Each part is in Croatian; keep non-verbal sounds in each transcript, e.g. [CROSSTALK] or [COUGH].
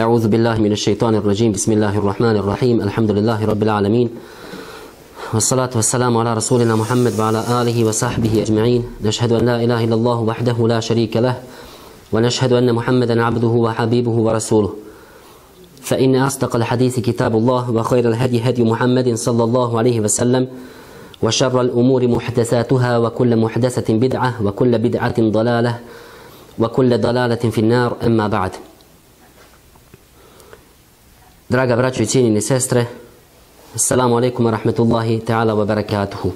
أعوذ بالله من الشيطان الرجيم. بسم الله الرحمن الرحيم. الحمد لله رب العالمين. والصلاة والسلام على رسولنا محمد وعلى آله وصحبه أجمعين. نشهد أن لا إله إلا الله وحده لا شريك له ونشهد أن محمدا عبده وحبيبه ورسوله. فإن أصدق الحديث كتاب الله وخير الهدي هدي محمد صلى الله عليه وسلم وشر الأمور محدثاتها وكل محدثة بدعة وكل بدعة ضلالة وكل ضلالة في النار. أما بعد Draga braćo i cijenjeni sestre, Assalamu alaikum wa rahmetullahi ta'ala wa barakatuhu.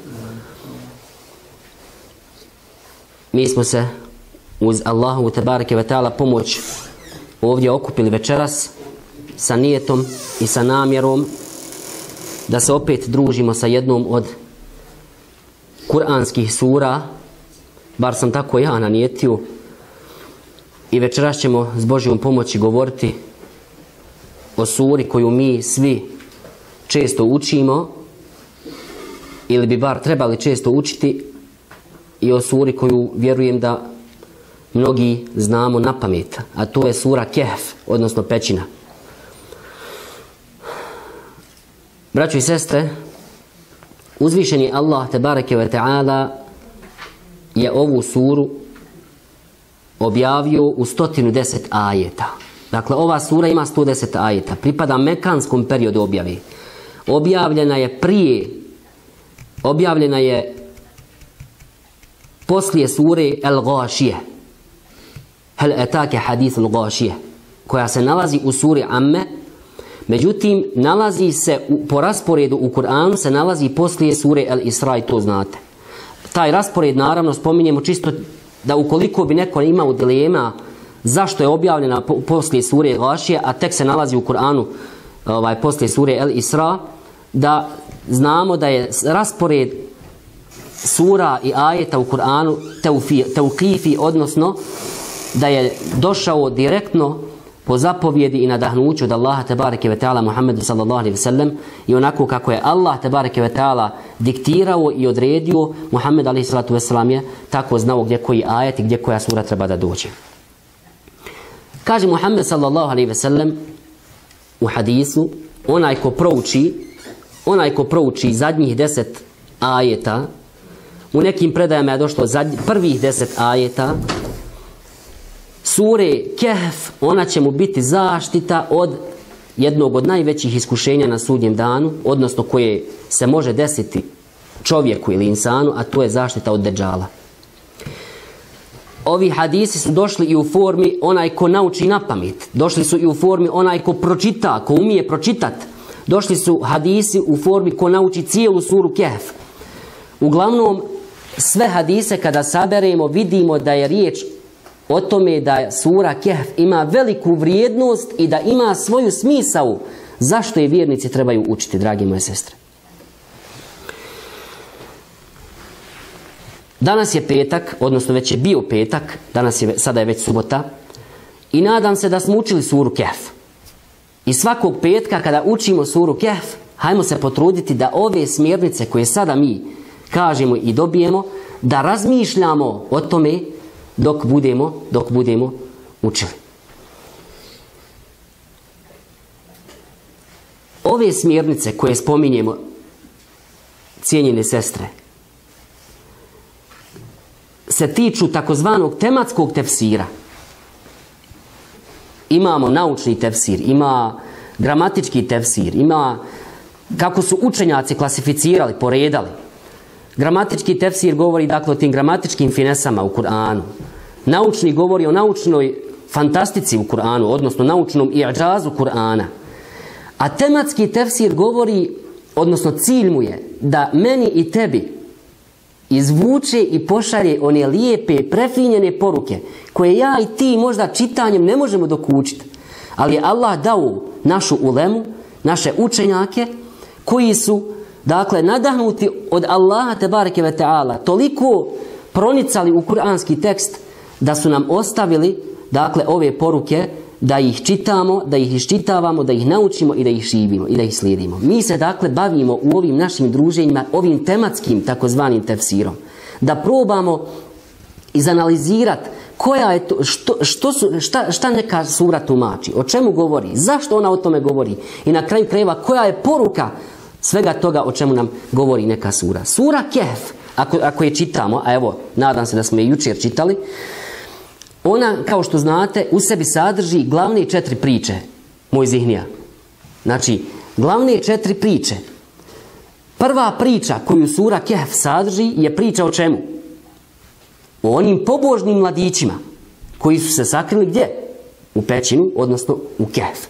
Mi smo se uz Allahu tebareke ve ta'ala pomoć ovdje okupili večeras sa nijetom i sa namjerom da se opet družimo sa jednom od kuranskih sura, bar sam tako ja nanijetio, i večeras ćemo s Božjom pomoći govoriti o suri koju mi svi često učimo ili bi bar trebali često učiti i o suri koju vjerujem da mnogi znamo na pamet, a to je sura Kehf, odnosno pećina. Braćo i sestre, uzvišeni Allah tebareke ve ta'ala je ovu suru objavio u 110 ajeta. Dakle, ova sura ima 110 ajeta. Pripada mekanskom periodu objave. Objavljena je prije, objavljena je poslije sure El Gashije. Hel etake hadith El Gashije. Koja se nalazi u suri Amme. Međutim, nalazi se u, po rasporedu u Kur'anu se nalazi poslije sure El Isra to znate. Taj raspored naravno spominjemo čisto da ukoliko bi neko imao dilema zašto je objavljena poslije sure Gašije, a tek se nalazi u Kur'anu ovaj, poslije sure El Isra, da znamo da je raspored sura i ajeta u Kur'anu teukifi, odnosno da je došao direktno po zapovjedi i nadahnuću od Allaha tebareke ve ta'ala Muhammedu sallallahu alaihi sellem i onako kako je Allah tebareke ve ta'ala diktirao i odredio Muhammed alaihi salatu je tako znao gdje koji ajet i gdje koja sura treba da dođe. Kaže Muhammed sallallahu alaihi ve sellem u hadisu onaj ko prouči onaj ko prouči zadnjih deset ajeta u nekim predajama je došlo zadnjih, prvih deset ajeta sure Kehf, ona će mu biti zaštita od jednog od najvećih iskušenja na sudnjem danu, odnosno koje se može desiti čovjeku ili insanu, a to je zaštita od deđala. Ovi hadisi su došli i u formi onaj ko nauči na pamet. Došli su i u formi onaj ko pročita, ko umije pročitat. Došli su hadisi u formi ko nauči cijelu suru Kehf. Uglavnom, sve hadise kada saberemo vidimo da je riječ o tome da sura Kehf ima veliku vrijednost i da ima svoju smisao zašto je vjernici trebaju učiti, dragi moje sestre. Danas je petak, odnosno već je bio petak, danas je, sada je već subota i nadam se da smo učili suru Kehf. I svakog petka kada učimo suru Kehf, hajmo se potruditi da ove smjernice koje sada mi kažemo i dobijemo, da razmišljamo o tome dok budemo, dok budemo učili. Ove smjernice koje spominjemo, cijenjene sestre, se tiču takozvanog tematskog tefsira. Imamo naučni tefsir, ima gramatički tefsir, ima kako su učenjaci klasificirali, poredali. Gramatički tefsir govori dakle o tim gramatičkim finesama u Kur'anu. Naučni govori o naučnoj fantastici u Kur'anu, odnosno naučnom i'đazu Kur'ana. A tematski tefsir govori, odnosno cilj mu je da meni i tebi izvuče i pošalje one lijepe, prefinjene poruke koje ja i ti možda čitanjem ne možemo dokučiti. Ali je Allah dao našu ulemu, naše učenjake koji su dakle nadahnuti od Allaha te ve ta'ala toliko pronicali u kuranski tekst da su nam ostavili dakle ove poruke da ih čitamo, da ih iščitavamo, da ih naučimo i da ih živimo i da ih slijedimo. Mi se dakle bavimo u ovim našim druženjima, ovim tematskim takozvanim tefsirom. Da probamo izanalizirati koja je to, što, što su, šta, šta neka sura tumači, o čemu govori, zašto ona o tome govori i na kraju krajeva koja je poruka svega toga o čemu nam govori neka sura. Sura Kehf, ako, ako je čitamo, a evo, nadam se da smo je jučer čitali, ona, kao što znate, u sebi sadrži glavne četiri priče, moj zihnija. Znači, glavne četiri priče. Prva priča koju sura Kehf sadrži je priča o čemu? O onim pobožnim mladićima koji su se sakrili gdje? U pećinu, odnosno u Kehf.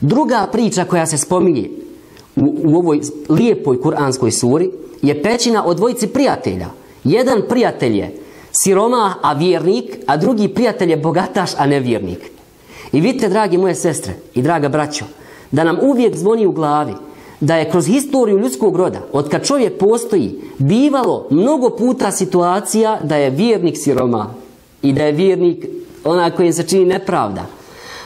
Druga priča koja se spominje u, u ovoj lijepoj kuranskoj suri je pećina o dvojici prijatelja. Jedan prijatelj je siroma, a vjernik, a drugi prijatelj je bogataš, a nevjernik. I vidite, dragi moje sestre i draga braćo, da nam uvijek zvoni u glavi da je kroz historiju ljudskog roda, od kad čovjek postoji, bivalo mnogo puta situacija da je vjernik siroma i da je vjernik onaj kojem se čini nepravda.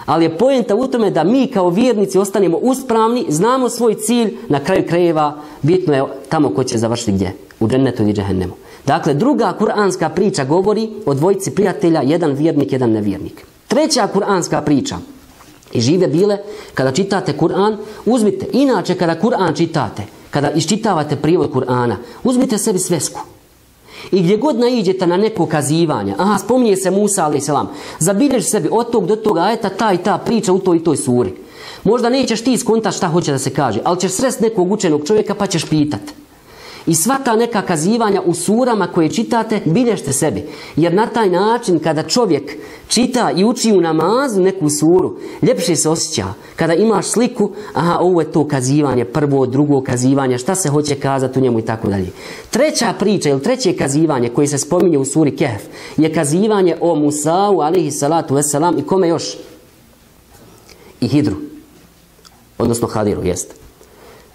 Ali je pojenta u tome da mi kao vjernici ostanemo uspravni, znamo svoj cilj, na kraju krajeva bitno je tamo ko će završiti gdje, u džennetu ili džehennemu. Dakle, druga kuranska priča govori o dvojici prijatelja, jedan vjernik, jedan nevjernik. Treća kuranska priča, i žive bile, kada čitate Kur'an, uzmite, inače kada Kur'an čitate, kada iščitavate prijevod Kur'ana, uzmite sebi svesku. I gdje god naiđete na neko kazivanje, aha, spominje se Musa, ali selam, zabilješ sebi od tog do toga ajeta ta i ta priča u toj i toj suri. Možda nećeš ti skontati šta hoće da se kaže, ali ćeš srest nekog učenog čovjeka pa ćeš pitati. I sva ta neka kazivanja u surama koje čitate, bilješte sebi. Jer na taj način kada čovjek čita i uči u namazu neku suru, ljepše se osjeća. Kada imaš sliku, aha, ovo je to kazivanje, prvo, drugo kazivanje, šta se hoće kazati u njemu i tako dalje. Treća priča ili treće kazivanje koje se spominje u suri Kehf je kazivanje o Musa'u, alihi salatu wasalam, i kome još? I Hidru. Odnosno Hadiru, jest.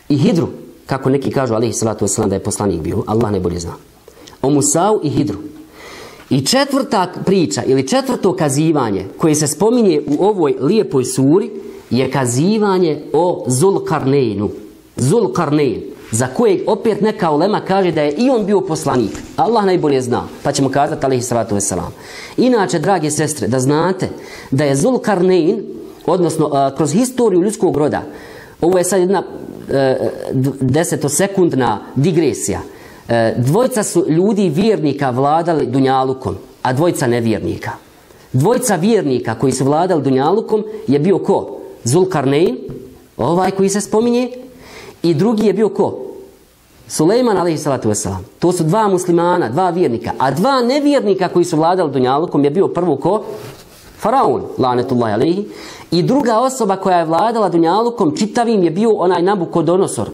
I Hidru kako neki kažu, alihi salatu wasalam, da je poslanik bio, Allah najbolje zna. O Musau i Hidru. I četvrta priča, ili četvrto kazivanje, koje se spominje u ovoj lijepoj suri, je kazivanje o Zulkarneinu. Zulkarnein, za kojeg opet neka ulema kaže da je i on bio poslanik. Allah najbolje zna, pa ćemo kazati, alihi salatu wasalam. Inače, drage sestre, da znate da je Zulkarnein, odnosno kroz historiju ljudskog roda, ovo je sad jedna desetosekundna digresija. E, dvojca su ljudi vjernika vladali Dunjalukom, a dvojca nevjernika. Dvojca vjernika koji su vladali Dunjalukom je bio ko? Zulkarnein, ovaj koji se spominje, i drugi je bio ko? Salatu wasalam. To su dva muslimana, dva vjernika. A dva nevjernika koji su vladali Dunjalukom je bio prvo ko? Faraon, lanetullahi alaihi. I druga osoba koja je vladala Dunjalukom čitavim je bio onaj Nabukodonosor.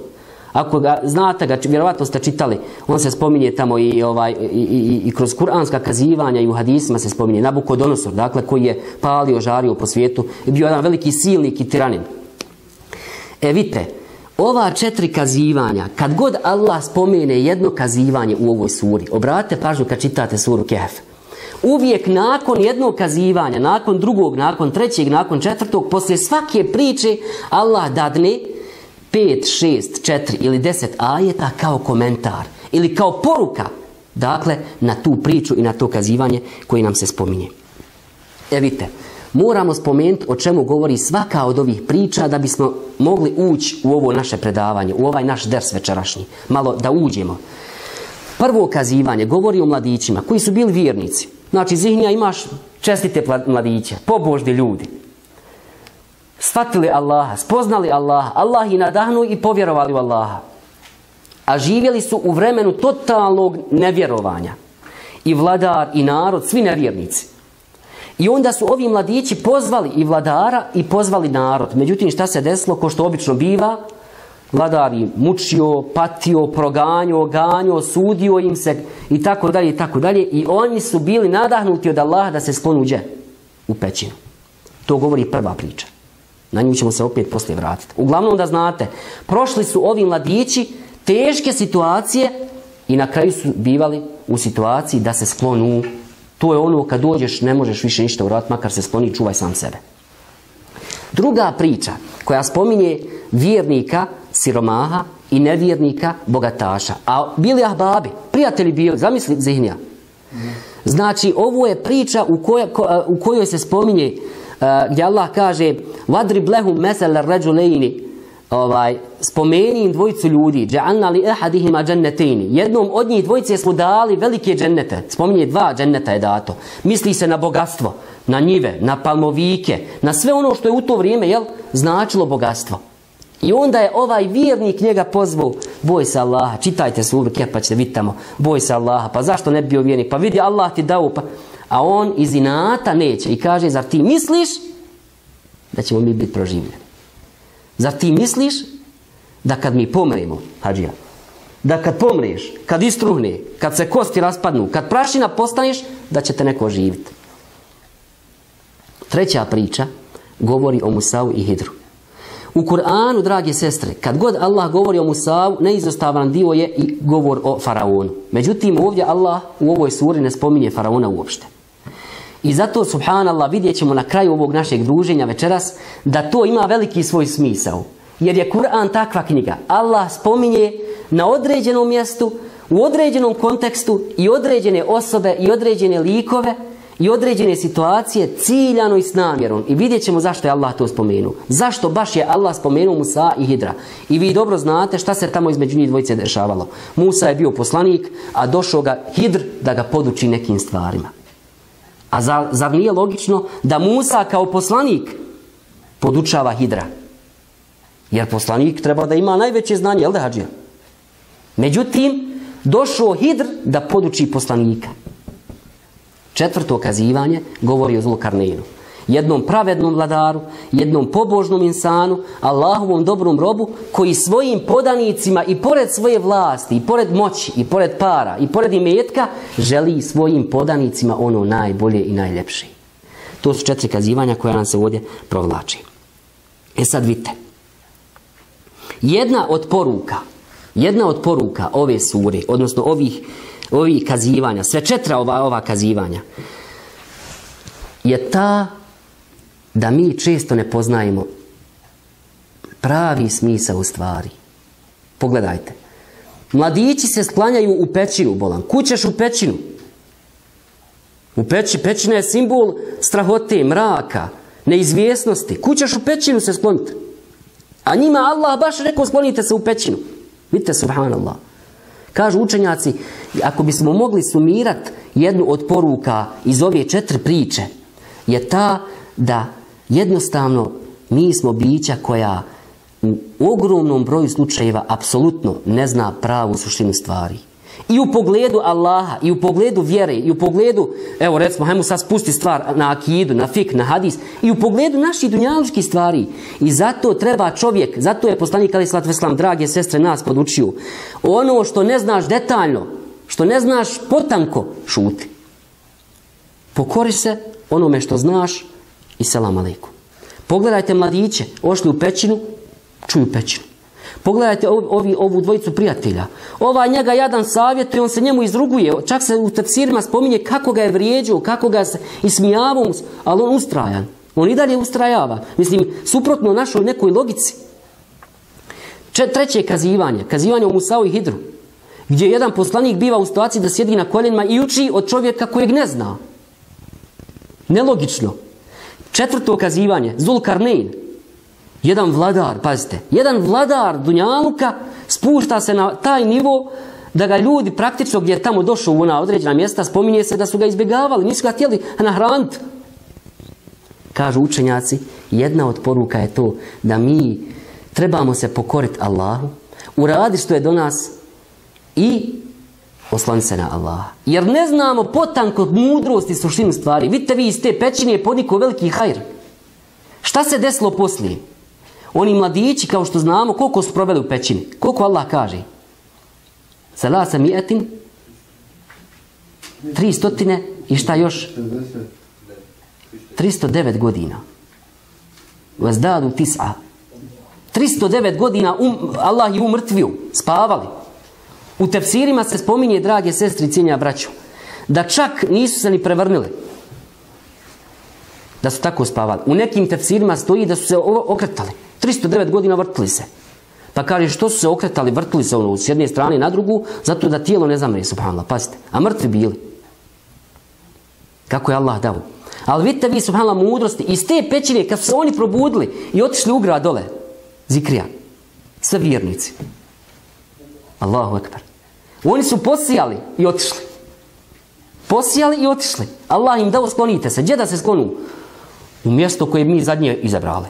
Ako ga znate ga, vjerovatno ste čitali, on se spominje tamo i, ovaj, i, i, i kroz kuranska kazivanja i u hadisima se spominje Nabukodonosor, dakle koji je palio, žario po svijetu i bio jedan veliki silnik i tiranin. E vidite, ova četiri kazivanja, kad god Allah spomene jedno kazivanje u ovoj suri, obratite pažnju kad čitate suru Kehf, uvijek nakon jednog kazivanja, nakon drugog, nakon trećeg, nakon četvrtog, poslije svake priče Allah dadne pet, šest, četiri ili deset ajeta kao komentar ili kao poruka dakle na tu priču i na to kazivanje koji nam se spominje. E vidite, moramo spomenuti o čemu govori svaka od ovih priča da bismo mogli ući u ovo naše predavanje, u ovaj naš ders večerašnji. Malo da uđemo. Prvo kazivanje govori o mladićima koji su bili vjernici. Znači, zihnija imaš čestite mladiće, pobožni ljudi. Svatili Allaha, spoznali Allaha, Allah i nadahnu i povjerovali u Allaha. A živjeli su u vremenu totalnog nevjerovanja. I vladar i narod, svi nevjernici. I onda su ovi mladići pozvali i vladara i pozvali narod. Međutim, šta se desilo, ko što obično biva, vladar im mučio, patio, proganio, ganio, sudio im se i tako dalje i tako dalje i oni su bili nadahnuti od Allaha da se sklonu uđe u pećinu. To govori prva priča. Na nju ćemo se opet poslije vratiti. Uglavnom da znate, prošli su ovi mladići teške situacije i na kraju su bivali u situaciji da se sklonu. To je ono kad dođeš ne možeš više ništa uraditi, makar se skloni čuvaj sam sebe. Druga priča koja spominje vjernika siromaha i nevjernika bogataša. A bili ahbabi, prijatelji bili, zamisli zihnija. Znači, ovo je priča u, u kojoj se spominje gdje Allah kaže Vadri blehum mesel ređulejni ovaj, spomeni im dvojicu ljudi Ja'alna li ahadihima džennetejni. Jednom od njih dvojice smo dali velike džennete. Spominje dva dženneta je dato. Misli se na bogatstvo, na njive, na palmovike Na sve ono što je u to vrijeme jel, značilo bogatstvo i onda je ovaj vjernik njega pozvao, boj se Allaha, čitajte suru pa ćete vidjeti tamo, boj se Allaha, pa zašto ne bi bio vjernik, pa vidi Allah ti dao, pa... A on iz inata neće i kaže, zar ti misliš da ćemo mi biti proživljeni? Zar ti misliš da kad mi pomremo, hađija, da kad pomriješ, kad istruhne, kad se kosti raspadnu, kad prašina postaneš, da će te neko živjeti. Treća priča govori o Musau i Hidru. U Kur'anu, drage sestre, kad god Allah govori o Musavu, neizostavan dio je i govor o Faraonu. Međutim, ovdje Allah u ovoj suri ne spominje Faraona uopšte. I zato, subhanallah, vidjet ćemo na kraju ovog našeg druženja večeras da to ima veliki svoj smisao. Jer je Kur'an takva knjiga. Allah spominje na određenom mjestu, u određenom kontekstu i određene osobe i određene likove i određene situacije ciljano i s namjerom. I vidjet ćemo zašto je Allah to spomenuo. Zašto baš je Allah spomenuo Musa i Hidra. I vi dobro znate šta se tamo između njih dvojice dešavalo. Musa je bio poslanik, a došao ga Hidr da ga poduči nekim stvarima. A zar, zar nije logično da Musa kao poslanik podučava Hidra? Jer poslanik treba da ima najveće znanje, jel da? Međutim, došao Hidr da poduči poslanika. Četvrto kazivanje govori o Zulkarneinu. Jednom pravednom vladaru, jednom pobožnom insanu, Allahovom dobrom robu, koji svojim podanicima i pored svoje vlasti, i pored moći, i pored para, i pored imetka, želi svojim podanicima ono najbolje i najljepše. To su četiri kazivanja koja nam se ovdje provlači. E sad vidite. Jedna od poruka, jedna od poruka ove sure, odnosno ovih ovih kazivanja, sve četra ova, ova kazivanja, je ta da mi često ne poznajemo pravi smisao stvari. Pogledajte. Mladići se sklanjaju u pećinu, bolan. Kućeš u pećinu. U peći, pećina je simbol strahote, mraka, neizvjesnosti. Kućeš u pećinu se skloniti. A njima Allah baš rekao sklonite se u pećinu. Vidite, subhanallah. Kažu učenjaci, ako bismo mogli sumirati jednu od poruka iz ove četiri priče, je ta da jednostavno mi smo bića koja u ogromnom broju slučajeva apsolutno ne zna pravu suštinu stvari. I u pogledu Allaha, i u pogledu vjere, i u pogledu, evo recimo, hajmo sad spusti stvar na akidu, na fik, na hadis, i u pogledu naših dunjalučkih stvari. I zato treba čovjek, zato je poslanik Ali Slat Veslam, drage sestre, nas podučio. Ono što ne znaš detaljno, što ne znaš potanko, šuti. Pokori se onome što znaš i selam aleikum. Pogledajte mladiće, ošli u pećinu, čuju pećinu. Pogledajte ovi, ovu dvojicu prijatelja. Ova njega jadan savjetuje, on se njemu izruguje. Čak se u tefsirima spominje kako ga je vrijeđao, kako ga se ismijavao, ali on ustrajan. On i dalje ustrajava. Mislim, suprotno našoj nekoj logici. treće kazivanje. Kazivanje o Musao i Hidru. Gdje jedan poslanik biva u situaciji da sjedi na koljenima i uči od čovjeka kojeg ne zna. Nelogično. Četvrto kazivanje. Zulkarnein. Jedan vladar, pazite, jedan vladar Dunjaluka spušta se na taj nivo da ga ljudi praktično gdje je tamo došao u ona određena mjesta, spominje se da su ga izbjegavali, nisu ga htjeli nahraniti. Kažu učenjaci, jedna od poruka je to da mi trebamo se pokoriti Allahu, uraditi što je do nas i oslani se na Allaha. Jer ne znamo potanko mudrosti suštinu stvari. Vidite vi iz te pećine je podnikao veliki hajr. Šta se desilo poslije? Oni mladići, kao što znamo, koliko su proveli u pećini? Koliko Allah kaže? Salasa mijetin, tri stotine i šta još? 309 godina. Vazdadu tis'a. 309 godina um, Allah je umrtvio, spavali. U tefsirima se spominje, drage sestri, cijenja braću, da čak nisu se ni prevrnili. Da su tako spavali. U nekim tefsirima stoji da su se okretali. 309 godina vrtili se. Pa kaže što su se okretali, vrtili se ono s jedne strane na drugu, zato da tijelo ne zamre, subhanallah, pazite. A mrtvi bili. Kako je Allah dao. Ali vidite vi subhanallah mudrosti. Iz te pećine kad su oni probudili i otišli u grad dole. Zikrija. Sve vjernici. Allahu akbar. Oni su posijali i otišli. Posijali i otišli. Allah im dao sklonite se. Gdje da se sklonu? U mjesto koje mi zadnje izabrali.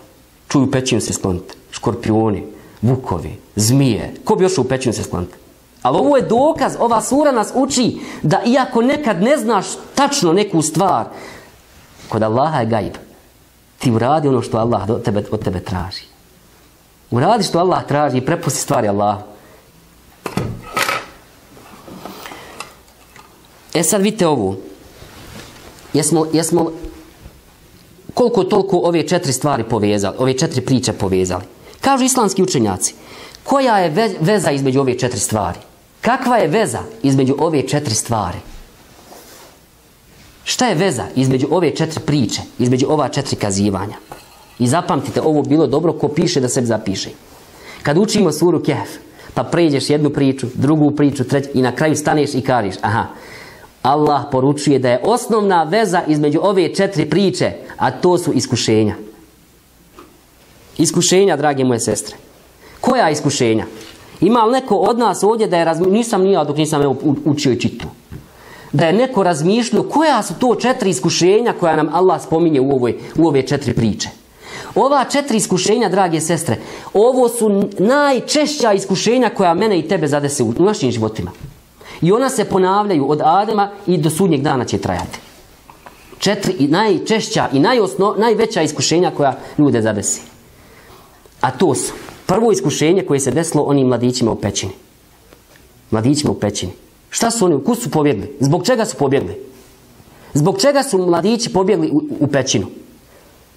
Čuju pećinu se sklonite. Škorpioni, vukovi, zmije. Ko bi još u pećinu se sklonite? Ali ovo je dokaz, ova sura nas uči da iako nekad ne znaš tačno neku stvar, kod Allaha je gaib. Ti uradi ono što Allah od tebe, od tebe traži. Uradi što Allah traži i prepusti stvari Allahu. E sad vidite ovu. Jesmo, jesmo koliko toliko ove četiri stvari povezali, ove četiri priče povezali. Kažu islamski učenjaci, koja je veza između ove četiri stvari? Kakva je veza između ove četiri stvari? Šta je veza između ove četiri priče, između ova četiri kazivanja? I zapamtite, ovo bilo dobro ko piše da se zapiše. Kad učimo suru Kehf, pa pređeš jednu priču, drugu priču, treću i na kraju staneš i kažeš, aha, Allah poručuje da je osnovna veza između ove četiri priče, a to su iskušenja. Iskušenja, drage moje sestre. Koja iskušenja? Ima li neko od nas ovdje da je razmišljao, nisam nija dok nisam učio i čitu. Da je neko razmišljao koja su to četiri iskušenja koja nam Allah spominje u, ovoj, u ove četiri priče. Ova četiri iskušenja, drage sestre, ovo su najčešća iskušenja koja mene i tebe zadese u našim životima. I ona se ponavljaju od Adema i do sudnjeg dana će trajati. Četiri i najčešća i najosno, najveća iskušenja koja ljude zadesi. A to su prvo iskušenje koje se desilo onim mladićima u pećini. Mladićima u pećini. Šta su oni, kud su pobjegli? Zbog čega su pobjegli? Zbog čega su mladići pobjegli u, u pećinu?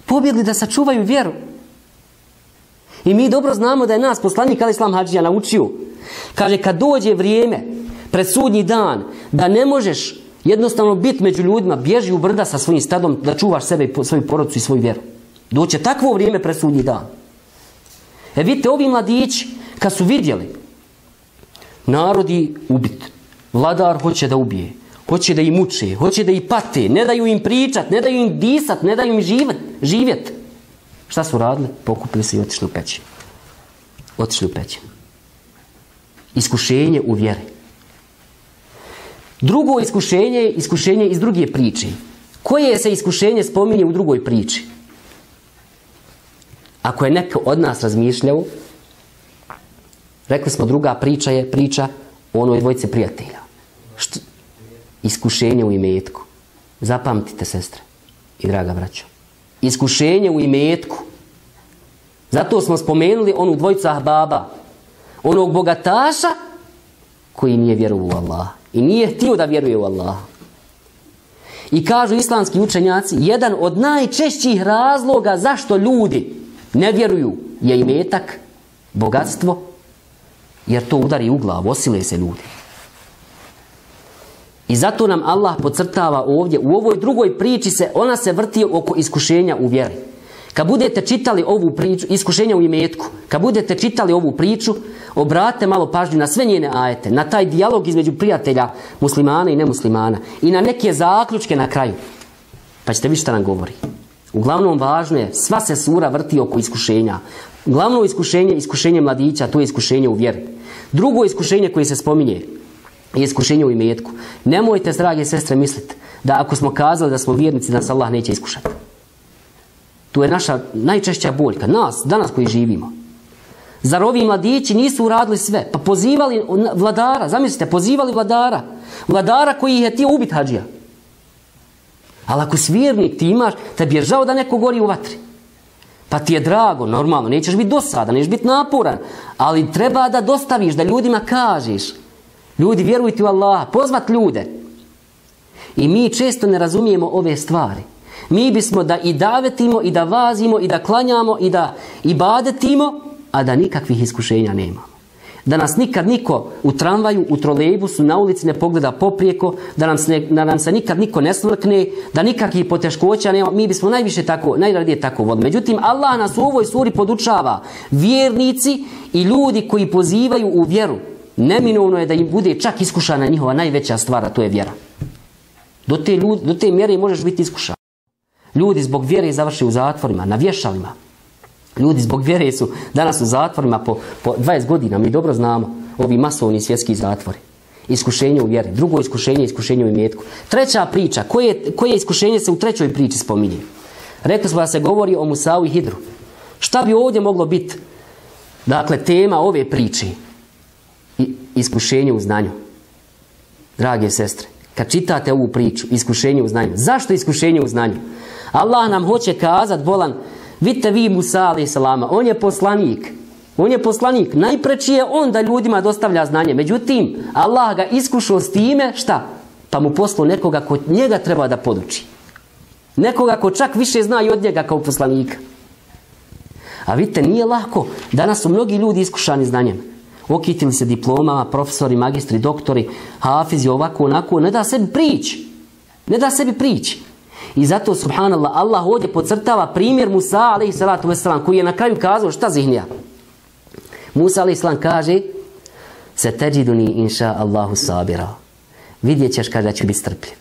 Pobjegli da sačuvaju vjeru. I mi dobro znamo da je nas poslanik Ali Islam Hadžija naučio. Kaže, kad dođe vrijeme pred sudnji dan, da ne možeš jednostavno biti među ljudima, bježi u brda sa svojim stadom da čuvaš sebe i svoju porodcu i svoju vjeru. Doće takvo vrijeme pred sudnji dan. E vidite, ovi mladići, kad su vidjeli, narodi ubit, vladar hoće da ubije, hoće da im muče, hoće da ih pate, ne daju im pričat, ne daju im disat, ne daju im živet, živjet. Šta su radili? Pokupili se i otišli u pećinu. Otišli u pećinu. Iskušenje u vjeri. Drugo iskušenje je iskušenje iz druge priče. Koje se iskušenje spominje u drugoj priči? Ako je neko od nas razmišljao, rekli smo druga priča je priča o onoj dvojice prijatelja. Što? Iskušenje u imetku. Zapamtite, sestre i draga braćo. Iskušenje u imetku. Zato smo spomenuli onu dvojicu ahbaba. Onog bogataša koji nije vjerovao u Allah. I nije htio da vjeruje u Allah. I kažu islamski učenjaci, jedan od najčešćih razloga zašto ljudi ne vjeruju je imetak, bogatstvo, jer to udari u glavu, osile se ljudi. I zato nam Allah podcrtava ovdje, u ovoj drugoj priči se, ona se vrti oko iskušenja u vjeri. Kad budete čitali ovu priču, iskušenja u imetku, kad budete čitali ovu priču, obratite malo pažnju na sve njene ajete, na taj dijalog između prijatelja muslimana i nemuslimana i na neke zaključke na kraju. Pa ćete vidjeti šta nam govori. Uglavnom važno je, sva se sura vrti oko iskušenja. Glavno iskušenje, iskušenje mladića, to je iskušenje u vjeri. Drugo iskušenje koje se spominje je iskušenje u imetku. Nemojte, drage sestre, misliti da ako smo kazali da smo vjernici, da nas Allah neće iskušati. Tu je naša najčešća boljka, nas, danas koji živimo. Zar ovi mladići nisu uradili sve? Pa pozivali vladara, zamislite, pozivali vladara. Vladara koji je htio ubiti hađija. Ali ako si vjernik, ti imaš, tebi je žao da neko gori u vatri. Pa ti je drago, normalno, nećeš biti dosadan, nećeš biti naporan, ali treba da dostaviš, da ljudima kažeš. Ljudi, vjerujte u Allaha, pozvat ljude. I mi često ne razumijemo ove stvari. Mi bismo da i davetimo, i da vazimo, i da klanjamo, i da i badetimo, a da nikakvih iskušenja nemamo. Da nas nikad niko u tramvaju, u trolejbusu, na ulici ne pogleda poprijeko, da nam, se, da nam se nikad niko ne smrkne, da nikakvih poteškoća nema. Mi bismo najviše tako, najradije tako vodili. Međutim, Allah nas u ovoj suri podučava vjernici i ljudi koji pozivaju u vjeru. Neminovno je da im bude čak iskušana njihova najveća stvar, a to je vjera. Do te, do te mjere možeš biti iskušan. Ljudi zbog vjere završi u zatvorima, na vješalima. Ljudi zbog vjere su danas u zatvorima po, po 20 godina. Mi dobro znamo ovi masovni svjetski zatvori. Iskušenje u vjeri. Drugo iskušenje, iskušenje u imetku. Treća priča. Koje, koje iskušenje se u trećoj priči spominje? Rekli smo da se govori o Musau i Hidru. Šta bi ovdje moglo biti? Dakle, tema ove priče. I, iskušenje u znanju. Drage sestre, kad čitate ovu priču, iskušenje u znanju. Zašto iskušenje u znanju? Allah nam hoće kazat, bolan, vidite vi Musa alaih salama, on je poslanik. On je poslanik. Najpreći je on da ljudima dostavlja znanje. Međutim, Allah ga iskušao s time, šta? Pa mu poslao nekoga ko njega treba da poduči. Nekoga ko čak više zna i od njega kao poslanika. A vidite, nije lako. Danas su mnogi ljudi iskušani znanjem. Okitili se diplomama, profesori, magistri, doktori, hafizi, ovako, onako. Ne da sebi prići. Ne da sebi prići. I zato, subhanallah, Allah ovdje podcrtava primjer Musa, alaih salatu wasalam, koji je na kraju kazao šta zihnija. Musa, alaih salam, kaže se teđiduni inša Allahu sabira. Vidjet ćeš kada ću biti strpljiv.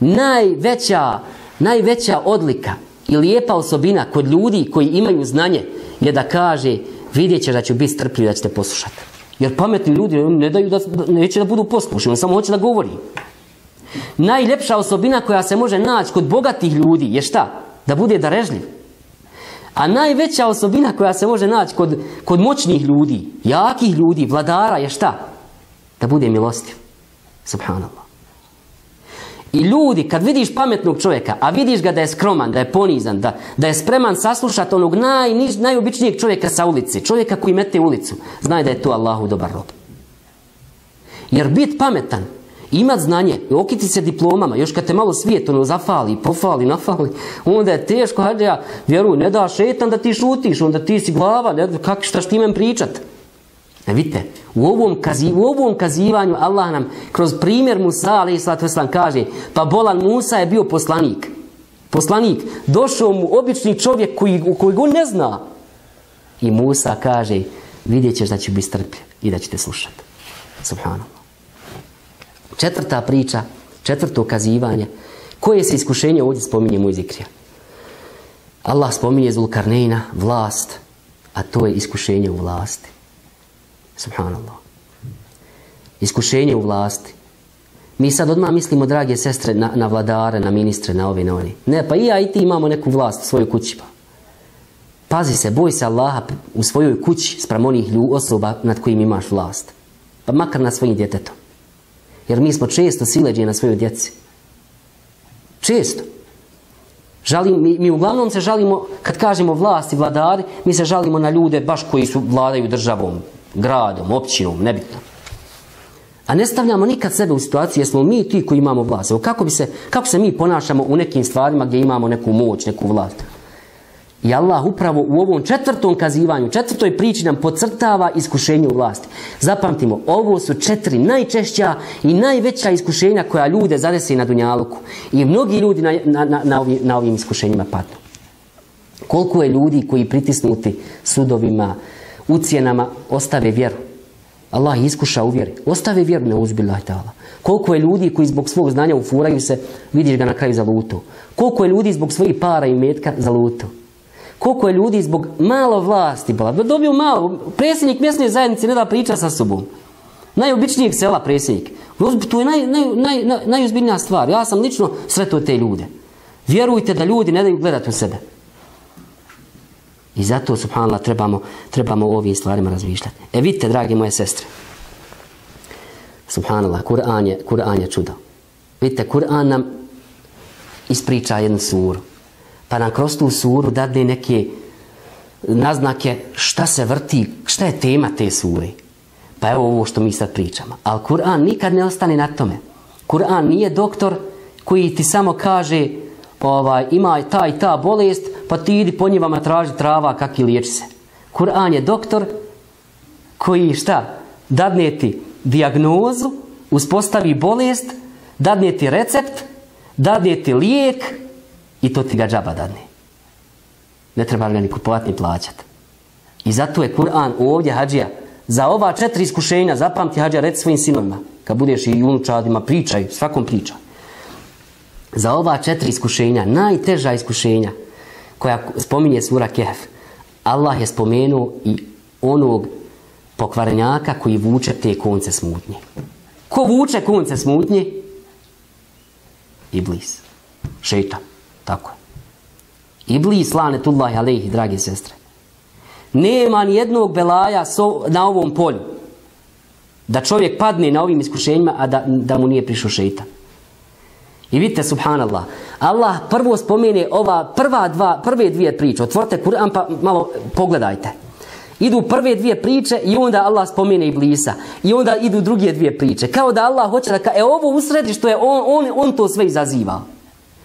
Najveća, najveća odlika i lijepa osobina kod ljudi koji imaju znanje je da kaže vidjet ćeš da ću biti strpljiv da ćete poslušati. Jer pametni ljudi ne daju da, neće da budu poslušni, on samo hoće da govori. Najljepša osobina koja se može naći kod bogatih ljudi je šta? Da bude darežljiv. A najveća osobina koja se može naći kod, kod moćnih ljudi, jakih ljudi, vladara je šta? Da bude milostiv. Subhanallah. I ljudi, kad vidiš pametnog čovjeka, a vidiš ga da je skroman, da je ponizan, da, da je spreman saslušati onog naj, najobičnijeg čovjeka sa ulici, čovjeka koji mete ulicu, znaj da je to Allahu dobar rob. Jer bit pametan, imat znanje, okiti se diplomama, još kad te malo svijet ono zafali, pofali, nafali, onda je teško, hajde ja, ne da šetan da ti šutiš, onda ti si glava, ne, kak, šta štimem pričat. E vidite, u ovom, kazi, u ovom kazivanju Allah nam kroz primjer Musa a.s. kaže pa bolan Musa je bio poslanik. Poslanik. Došao mu obični čovjek koji, koji go ne zna. I Musa kaže vidjet ćeš da će biti strpljiv i da ćete slušati. Subhanallah. Četvrta priča, četvrto kazivanje. Koje se iskušenje ovdje spominje mu? Allah spominje Zulkarnejna, vlast, a to je iskušenje u vlasti. Subhanallah. Iskušenje u vlasti. Mi sad odmah mislimo, drage sestre, na, na vladare, na ministre, na ovi, na oni. Ne, pa i ja i ti imamo neku vlast u svojoj kući. Pa. Pazi se, boj se Allaha u svojoj kući sprem onih osoba nad kojim imaš vlast. Pa makar na svojim djetetom. Jer mi smo često sileđi na svojoj djeci. Često. Žalim, mi, mi uglavnom se žalimo, kad kažemo vlast i vladari, mi se žalimo na ljude baš koji su vladaju državom, gradom, općinom, nebitno. A ne stavljamo nikad sebe u situaciju jesmo mi ti koji imamo vlast. Evo kako, bi se, kako se mi ponašamo u nekim stvarima gdje imamo neku moć, neku vlast. I Allah upravo u ovom četvrtom kazivanju, četvrtoj priči nam podcrtava iskušenje u vlasti. Zapamtimo, ovo su četiri najčešća i najveća iskušenja koja ljude zadesi na Dunjaluku. I mnogi ljudi na, na, na, ovim, na ovim iskušenjima padnu. Koliko je ljudi koji pritisnuti sudovima, ucijenama ostave vjeru. Allah iskuša u vjeri. Ostave vjeru na uzbillah ta'ala. Koliko je ljudi koji zbog svog znanja ufuraju se, vidiš ga na kraju za lutu. Koliko je ljudi zbog svojih para i metka za lutu. Koliko je ljudi zbog malo vlasti, da dobiju malo. Predsjednik mjesne zajednice ne da priča sa sobom. Najobičnijeg sela predsjednik. To je naj, naj, naj, najuzbiljnija stvar. Ja sam lično sretao te ljude. Vjerujte da ljudi ne daju gledati u sebe. I zato, subhanallah, trebamo, trebamo o ovim stvarima razmišljati. E vidite, dragi moje sestre, subhanallah, Kur'an je, Kur'an je čudo. Vidite, Kur'an nam ispriča jednu suru. Pa nam kroz tu suru dadne neke naznake šta se vrti, šta je tema te sure. Pa evo ovo što mi sad pričamo. Ali Kur'an nikad ne ostane na tome. Kur'an nije doktor koji ti samo kaže ovaj, ima ta i ta bolest, pa ti idi po njivama traži trava kakvi liječi se. Kur'an je doktor koji šta? Dadne ti dijagnozu, uspostavi bolest, dadne ti recept, dadne ti lijek i to ti ga džaba. Ne treba ga ni kupovati ni plaćati. I zato je Kur'an ovdje hađija za ova četiri iskušenja, zapamti hađija, reci svojim sinovima, kad budeš i unučadima, pričaj, svakom pričaj. za ova četiri iskušenja, najteža iskušenja koja spominje sura Kehf, Allah je spomenuo i onog pokvarenjaka koji vuče te konce smutnje. Ko vuče konce smutnje? Iblis. Šeitan. Tako je. Iblis, lanetullahi alejhi, dragi sestre. Nema ni jednog belaja na ovom polju. Da čovjek padne na ovim iskušenjima, a da, da mu nije prišao šeitan. I vidite, subhanallah, Allah prvo spomene ova prva dva, prve dvije priče. Otvorite Kur'an pa malo pogledajte. Idu prve dvije priče i onda Allah spomene Iblisa. I onda idu druge dvije priče. Kao da Allah hoće da ka, e ovo usredi što je on, on, on to sve izaziva.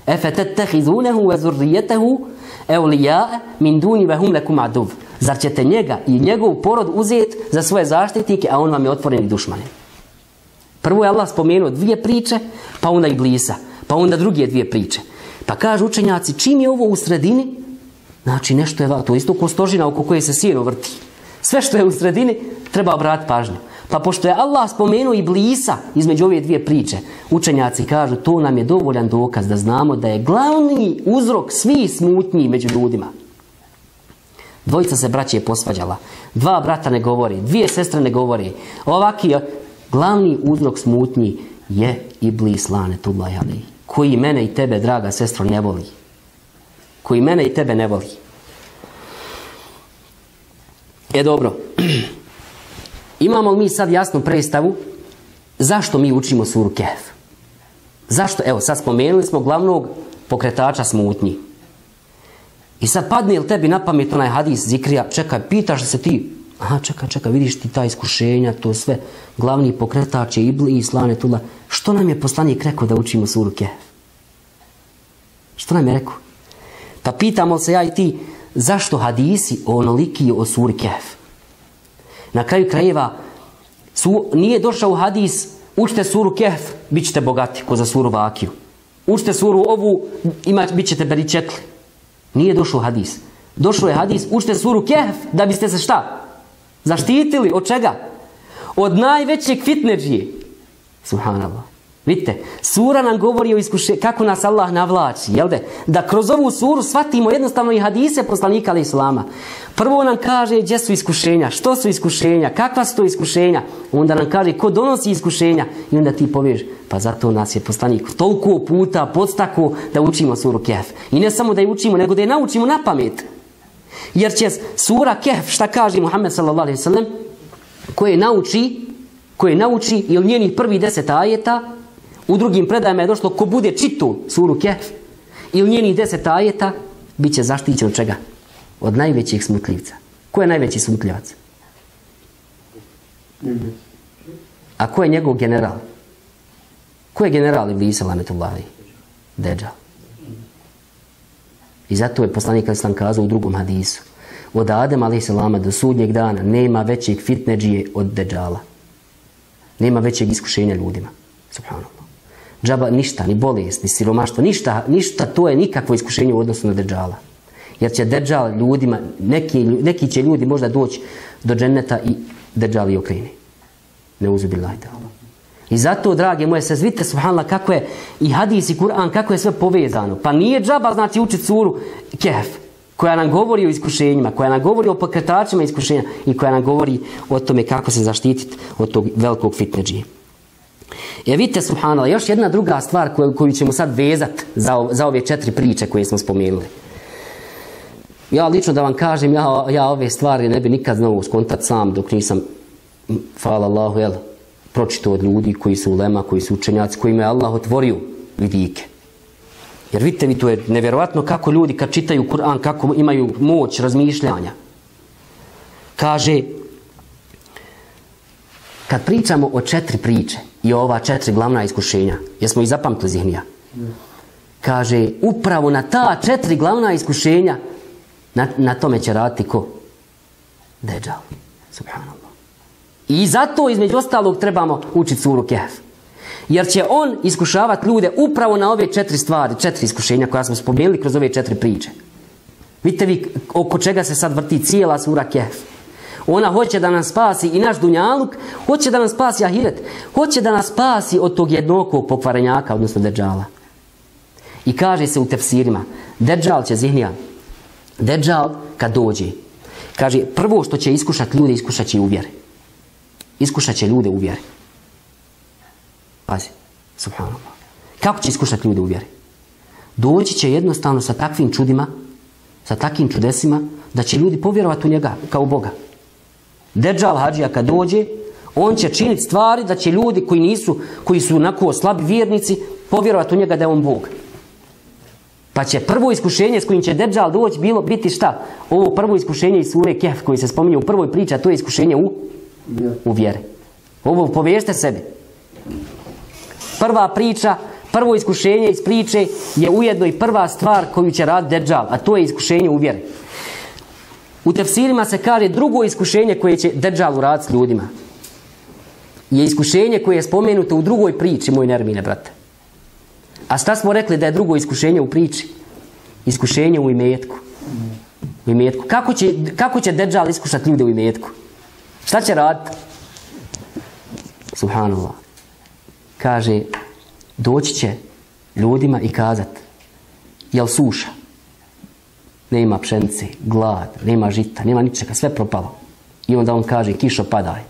Efe tettehizunehu ve zurrijetehu eulijae min duni ve hum lekum aduv. Zar ćete njega i njegov porod uzeti za svoje zaštitnike, a on vam je otvoreni dušman. Prvo je Allah spomenuo dvije priče, pa onda Iblisa, pa onda druge dvije priče. Pa kažu učenjaci, čim je ovo u sredini, znači nešto je, to isto ko stožina oko koje se sjeno vrti. Sve što je u sredini treba obratiti pažnju. Pa pošto je Allah spomenuo i blisa između ove dvije priče, učenjaci kažu to nam je dovoljan dokaz da znamo da je glavni uzrok svih smutnji među ljudima. Dvojica se braće je posvađala. Dva brata ne govori, dvije sestre ne govori. Ovaki glavni uzrok smutnji je Iblis lanetullahi ali koji mene i tebe, draga sestro, ne voli. Koji mene i tebe ne voli. E dobro, [CLEARS THROAT] imamo li mi sad jasnu predstavu zašto mi učimo suru Kehf? Zašto? Evo, sad spomenuli smo glavnog pokretača smutnji. I sad padne li tebi na pamet onaj hadis zikrija, čekaj, pitaš se ti, aha, čekaj, čekaj, vidiš ti ta iskušenja, to sve, glavni pokretač je Ibli i Slane Tula. Što nam je poslanik rekao da učimo suru Kehf? Što nam je rekao? Pa pitamo se ja i ti, zašto hadisi onoliki o suri Kehf? Na kraju krajeva su, nije došao hadis učite suru Kehf, bit ćete bogati, ko za suru Vakiju. Učite suru ovu, imat, bit ćete beričetli. Nije došao hadis. Došao je hadis, učite suru Kehf, da biste se šta? Zaštitili od čega? Od najvećeg fitneđije. Subhanallah. Vidite, sura nam govori o iskušenju, kako nas Allah navlači, jel de? Da kroz ovu suru shvatimo jednostavno i hadise poslanika islama. Prvo nam kaže gdje su iskušenja, što su iskušenja, kakva su to iskušenja. Onda nam kaže ko donosi iskušenja i onda ti poviješ, pa zato nas je poslanik toliko puta podstako da učimo suru Kehf. I ne samo da je učimo, nego da je naučimo na pamet. Jer će sura Kehf, šta kaže Muhammed sallallahu koje nauči, koje nauči ili njenih prvi deset ajeta, u drugim predajama je došlo ko bude čitu suru Kehf ili njenih deset ajeta, bit će zaštićen od čega? Od najvećih smutljivca. Ko je najveći smutljivac? A ko je njegov general? Ko je general Iblisa Lametullahi? Deđal. I zato je poslanik Islam kazao u drugom hadisu. Od Adem a.s. do sudnjeg dana nema većeg fitneđije od Deđala. Nema većeg iskušenja ljudima. Subhanallah. Džaba ništa, ni bolest, ni siromaštvo, ništa, ništa to je nikakvo iskušenje u odnosu na Deđala. Jer će Deđal ljudima, neki, neki će ljudi možda doći do dženeta i Deđal i okreni. Ne uzubilajte I zato, drage moje, se zvite, subhanallah, kako je i hadis i Kur'an, kako je sve povezano. Pa nije džaba, znači, učiti suru Kehf, koja nam govori o iskušenjima, koja nam govori o pokretačima iskušenja i koja nam govori o tome kako se zaštititi od tog velikog fitneđije. Je vidite, subhanallah, još jedna druga stvar koju, koju ćemo sad vezati za, za ove četiri priče koje smo spomenuli. Ja lično da vam kažem, ja, ja ove stvari ne bi nikad znao skontat sam dok nisam, hvala Allahu, jel, pročito od ljudi koji su ulema, koji su učenjaci, kojima je Allah otvorio vidike. Jer vidite vi, to je nevjerojatno kako ljudi kad čitaju Kur'an, kako imaju moć razmišljanja. Kaže, kad pričamo o četiri priče i ova četiri glavna iskušenja, jesmo i zapamtili zihnija? Kaže, upravo na ta četiri glavna iskušenja, na, na tome će raditi ko? Deđal. Subhanallah. I zato između ostalog trebamo učiti suru Kehf. Jer će on iskušavati ljude upravo na ove četiri stvari, četiri iskušenja koja smo spomenuli kroz ove četiri priče. Vidite vi oko čega se sad vrti cijela sura Kehf. Ona hoće da nas spasi i naš dunjaluk, hoće da nas spasi ahiret, hoće da nas spasi od tog jednokog pokvarenjaka, odnosno deđala. I kaže se u tefsirima, Deđal će zihnija, Deđal kad dođe, kaže, prvo što će iskušati ljude, iskušat će i uvjere. Iskušat će ljude u vjeri. Pazi, subhanallah. Kako će iskušati ljude u vjeri? Doći će jednostavno sa takvim čudima, sa takvim čudesima, da će ljudi povjerovati u njega kao Boga. Deđal hađija kad dođe, on će činiti stvari da će ljudi koji nisu, koji su onako slabi vjernici, povjerovati u njega da je on Bog. Pa će prvo iskušenje s kojim će Deđal doći bilo biti šta? Ovo prvo iskušenje iz sure Kef koji se spominje u prvoj priči, a to je iskušenje u, u vjeri. Ovo povješte sebi. Prva priča, prvo iskušenje iz priče je ujedno i prva stvar koju će raditi Deđal, a to je iskušenje u vjeri. U tefsirima se kaže drugo iskušenje koje će Deđal uraditi s ljudima. Je iskušenje koje je spomenuto u drugoj priči, moj nermine, brate. A šta smo rekli da je drugo iskušenje u priči? Iskušenje u imetku. U imetku. Kako će, kako će Deđal iskušati ljude u imetku? Šta će raditi? Subhanallah. Kaže, doći će ljudima i kazat, jel suša? Nema pšenice, glad, nema žita, nema ničega, sve propalo. I onda on kaže, kišo padaj.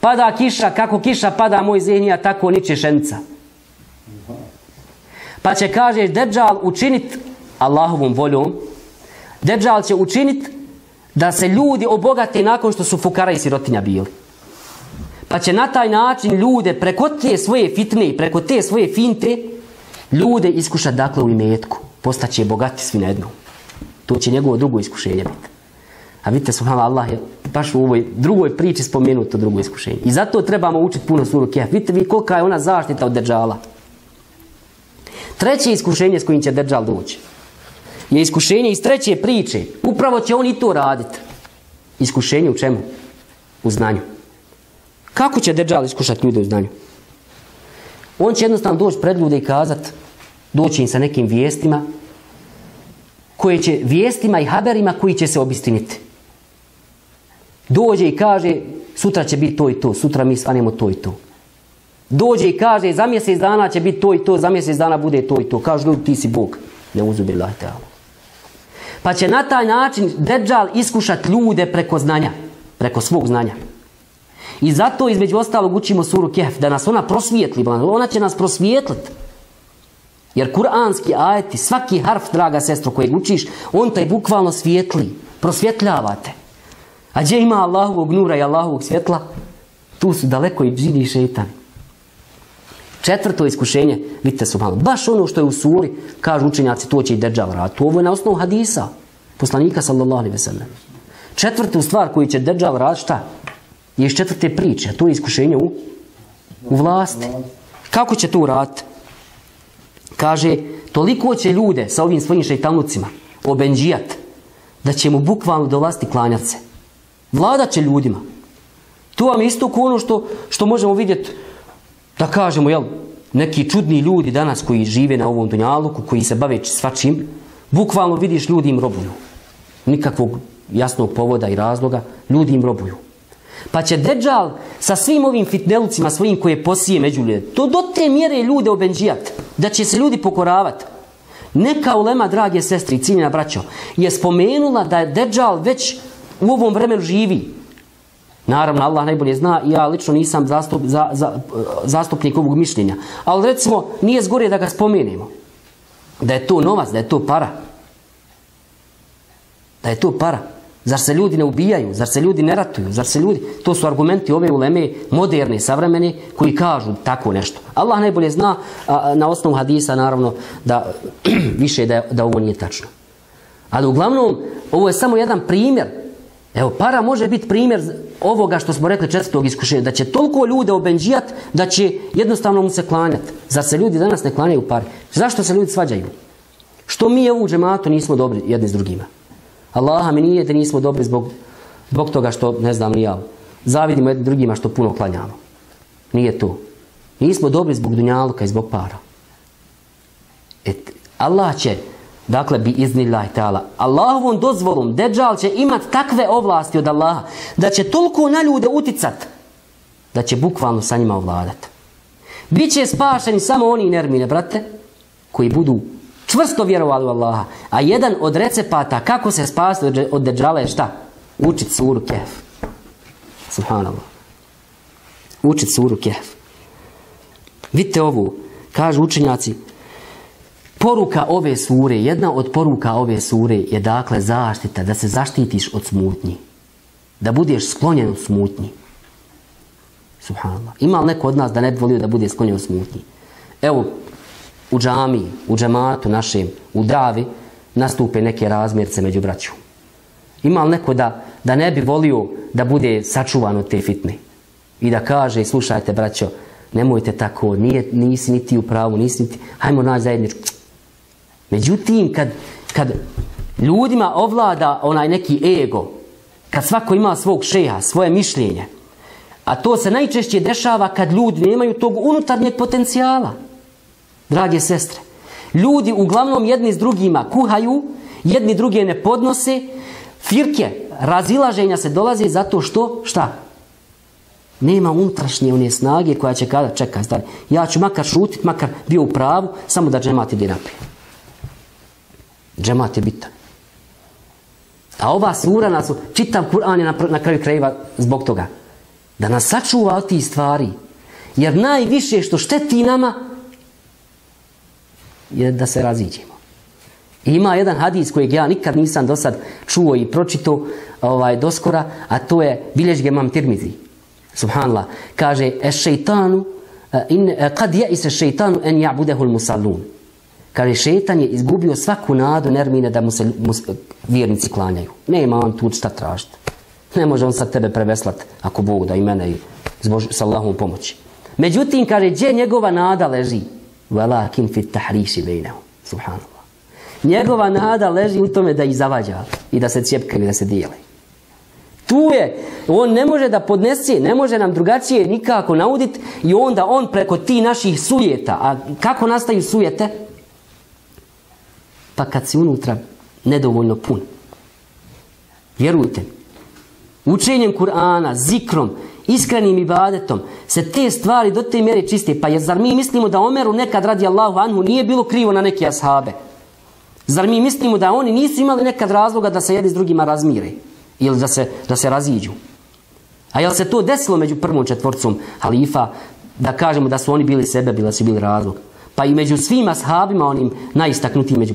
Pada kiša, kako kiša pada moj zehnija, tako niče šenca. Pa će, kaže, Deđal učinit Allahovom voljom, Deđal će učinit da se ljudi obogate nakon što su fukara i sirotinja bili. Pa će na taj način ljude preko te svoje fitne, preko te svoje finte, ljude iskušati dakle u imetku. Postaće bogati svi na jednom. To će njegovo drugo iskušenje biti. A vidite, subhanallah, Allah je baš u ovoj drugoj priči spomenuto drugo iskušenje. I zato trebamo učiti puno suru Kehf. Vidite vi kolika je ona zaštita od Deđala. Treće iskušenje s kojim će Deđal doći je iskušenje iz treće priče. Upravo će on i to raditi. Iskušenje u čemu? U znanju. Kako će Deđal iskušati ljude u znanju? On će jednostavno doći pred ljude i kazati, doći im sa nekim vijestima, koje će, vijestima i haberima koji će se obistiniti. Dođe i kaže, sutra će biti to i to, sutra mi svanemo to i to. Dođe i kaže, za mjesec dana će biti to i to, za mjesec dana bude to i to. Kaže ljudi, ti si Bog. Ne uzubi Pa će na taj način Deđal iskušati ljude preko znanja, preko svog znanja. I zato između ostalog učimo suru Kehf, da nas ona prosvijetli, ona će nas prosvijetliti. Jer kuranski ajeti, svaki harf, draga sestro, kojeg učiš, on taj bukvalno svijetli, prosvjetljavate. A gdje ima Allahovog nura i Allahovog svjetla? Tu su daleko i džini i šeitani. Četvrto iskušenje, vidite su malo, baš ono što je u suri, kažu učenjaci, to će i Deđal raditi. Ovo je na osnovu hadisa, poslanika sallallahu alaihi ve Četvrtu stvar koju će Deđal raditi, šta? Je iz četvrte priče, a to je iskušenje u, u vlasti. Kako će to uraditi? Kaže, toliko će ljude sa ovim svojim šeitanucima obenđijat, da će mu bukvalno dolaziti klanjati se. Vladat će ljudima. Tu vam je isto ono što, što možemo vidjeti, da kažemo, jel, neki čudni ljudi danas koji žive na ovom dunjaluku, koji se bave svačim, bukvalno vidiš ljudi im robuju. Nikakvog jasnog povoda i razloga, ljudi im robuju. Pa će Deđal sa svim ovim fitnelucima svojim koje posije među ljude, to do te mjere ljude obenđijat, da će se ljudi pokoravati. Neka ulema, drage sestri ciljena braćo, je spomenula da je Deđal već u ovom vremenu živi. Naravno, Allah najbolje zna i ja lično nisam zastup, za, za, zastupnik ovog mišljenja. Ali recimo, nije zgorije da ga spomenemo. Da je to novac, da je to para. Da je to para. Zar se ljudi ne ubijaju? Zar se ljudi ne ratuju? Zar se ljudi... To su argumenti ove uleme, moderne, savremene, koji kažu tako nešto. Allah najbolje zna na osnovu hadisa, naravno, da [CLEARS THROAT] više da, da ovo nije tačno. Ali uglavnom, ovo je samo jedan primjer. Evo, para može biti primjer ovoga što smo rekli četvrtog iskušenja, da će toliko ljude obenđijat da će jednostavno mu se klanjati. Zar se ljudi danas ne klanjaju pare? Zašto se ljudi svađaju? Što mi u džematu nismo dobri jedni s drugima? Allaha mi nije nismo dobri zbog, zbog toga što, ne znam ja, zavidimo jednim drugima što puno klanjamo. Nije to. Nismo dobri zbog dunjaluka i zbog para. Et, Allah će, dakle, bi iznillah ta'ala, Allahovom dozvolom, Deđal će imat takve ovlasti od Allaha, da će toliko na ljude uticat, da će bukvalno sa njima ovladat. Biće spašeni samo oni nermine, brate, koji budu čvrsto vjerovali u Allaha. A jedan od recepata kako se spasti od deđala je šta? Učit suru kef. Subhanallah. Učit suru kef. Vidite ovu, kažu učenjaci, poruka ove sure, jedna od poruka ove sure je dakle zaštita, da se zaštitiš od smutnji. Da budeš sklonjen od smutnji. Subhanallah. Ima li neko od nas da ne bi volio da bude sklonjen od smutnji? Evo, u džami, u džematu našem, u davi, nastupe neke razmjerce među braću. Ima li neko da, da ne bi volio da bude sačuvan od te fitne? I da kaže, slušajte braćo, nemojte tako, nije, nisi niti u pravu, nisi niti, hajmo naći zajedničku. Međutim, kad, kad ljudima ovlada onaj neki ego, kad svako ima svog šeha, svoje mišljenje, a to se najčešće dešava kad ljudi nemaju tog unutarnjeg potencijala. Drage sestre, ljudi uglavnom jedni s drugima kuhaju, jedni druge ne podnose, firke, razilaženja se dolaze zato što, šta? Nema unutrašnje one snage koja će kada, čekaj, stari, ja ću makar šutit, makar bio u pravu, samo da džemat ide naprijed. Džemat je bitan. A ova sura nas, čitav Kur'an je na, na kraju krajeva zbog toga. Da nas sačuva od tih stvari. Jer najviše što šteti nama je da se raziđemo. Ima jedan hadis kojeg ja nikad nisam do sad čuo i pročito ovaj, doskora, a to je bilježge mam tirmizi. Subhanallah. Kaže, es šeitanu, in, kad je se šeitanu en ja'budehu musallun. Kaže, šetan je izgubio svaku nadu nermine da mu se mus, vjernici klanjaju. Nema on tu šta tražiti. Ne može on sad tebe preveslat, ako Bog da i mene i s Allahom pomoći. Međutim, kaže, gdje njegova nada leži? Walakin fit tahriši bejnehu. Subhanallah. Njegova nada leži u tome da ih zavađa i da se cijepkaju da se dijele. Tu je, on ne može da podnese, ne može nam drugačije nikako nauditi i onda on preko ti naših sujeta, a kako nastaju sujete? Pa kad si unutra nedovoljno pun. Vjerujte, učenjem Kur'ana, zikrom, iskrenim ibadetom, se te stvari do te mjere čiste. Pa je, zar mi mislimo da Omeru nekad radi Allahu anhu nije bilo krivo na neke ashabe? Zar mi mislimo da oni nisu imali nekad razloga da se jedni s drugima razmire? Ili da se, da se raziđu? A jel se to desilo među prvom četvorcom halifa, da kažemo da su oni bili sebe, bila su bili razlog? Pa i među svima ashabima, onim najistaknutijim među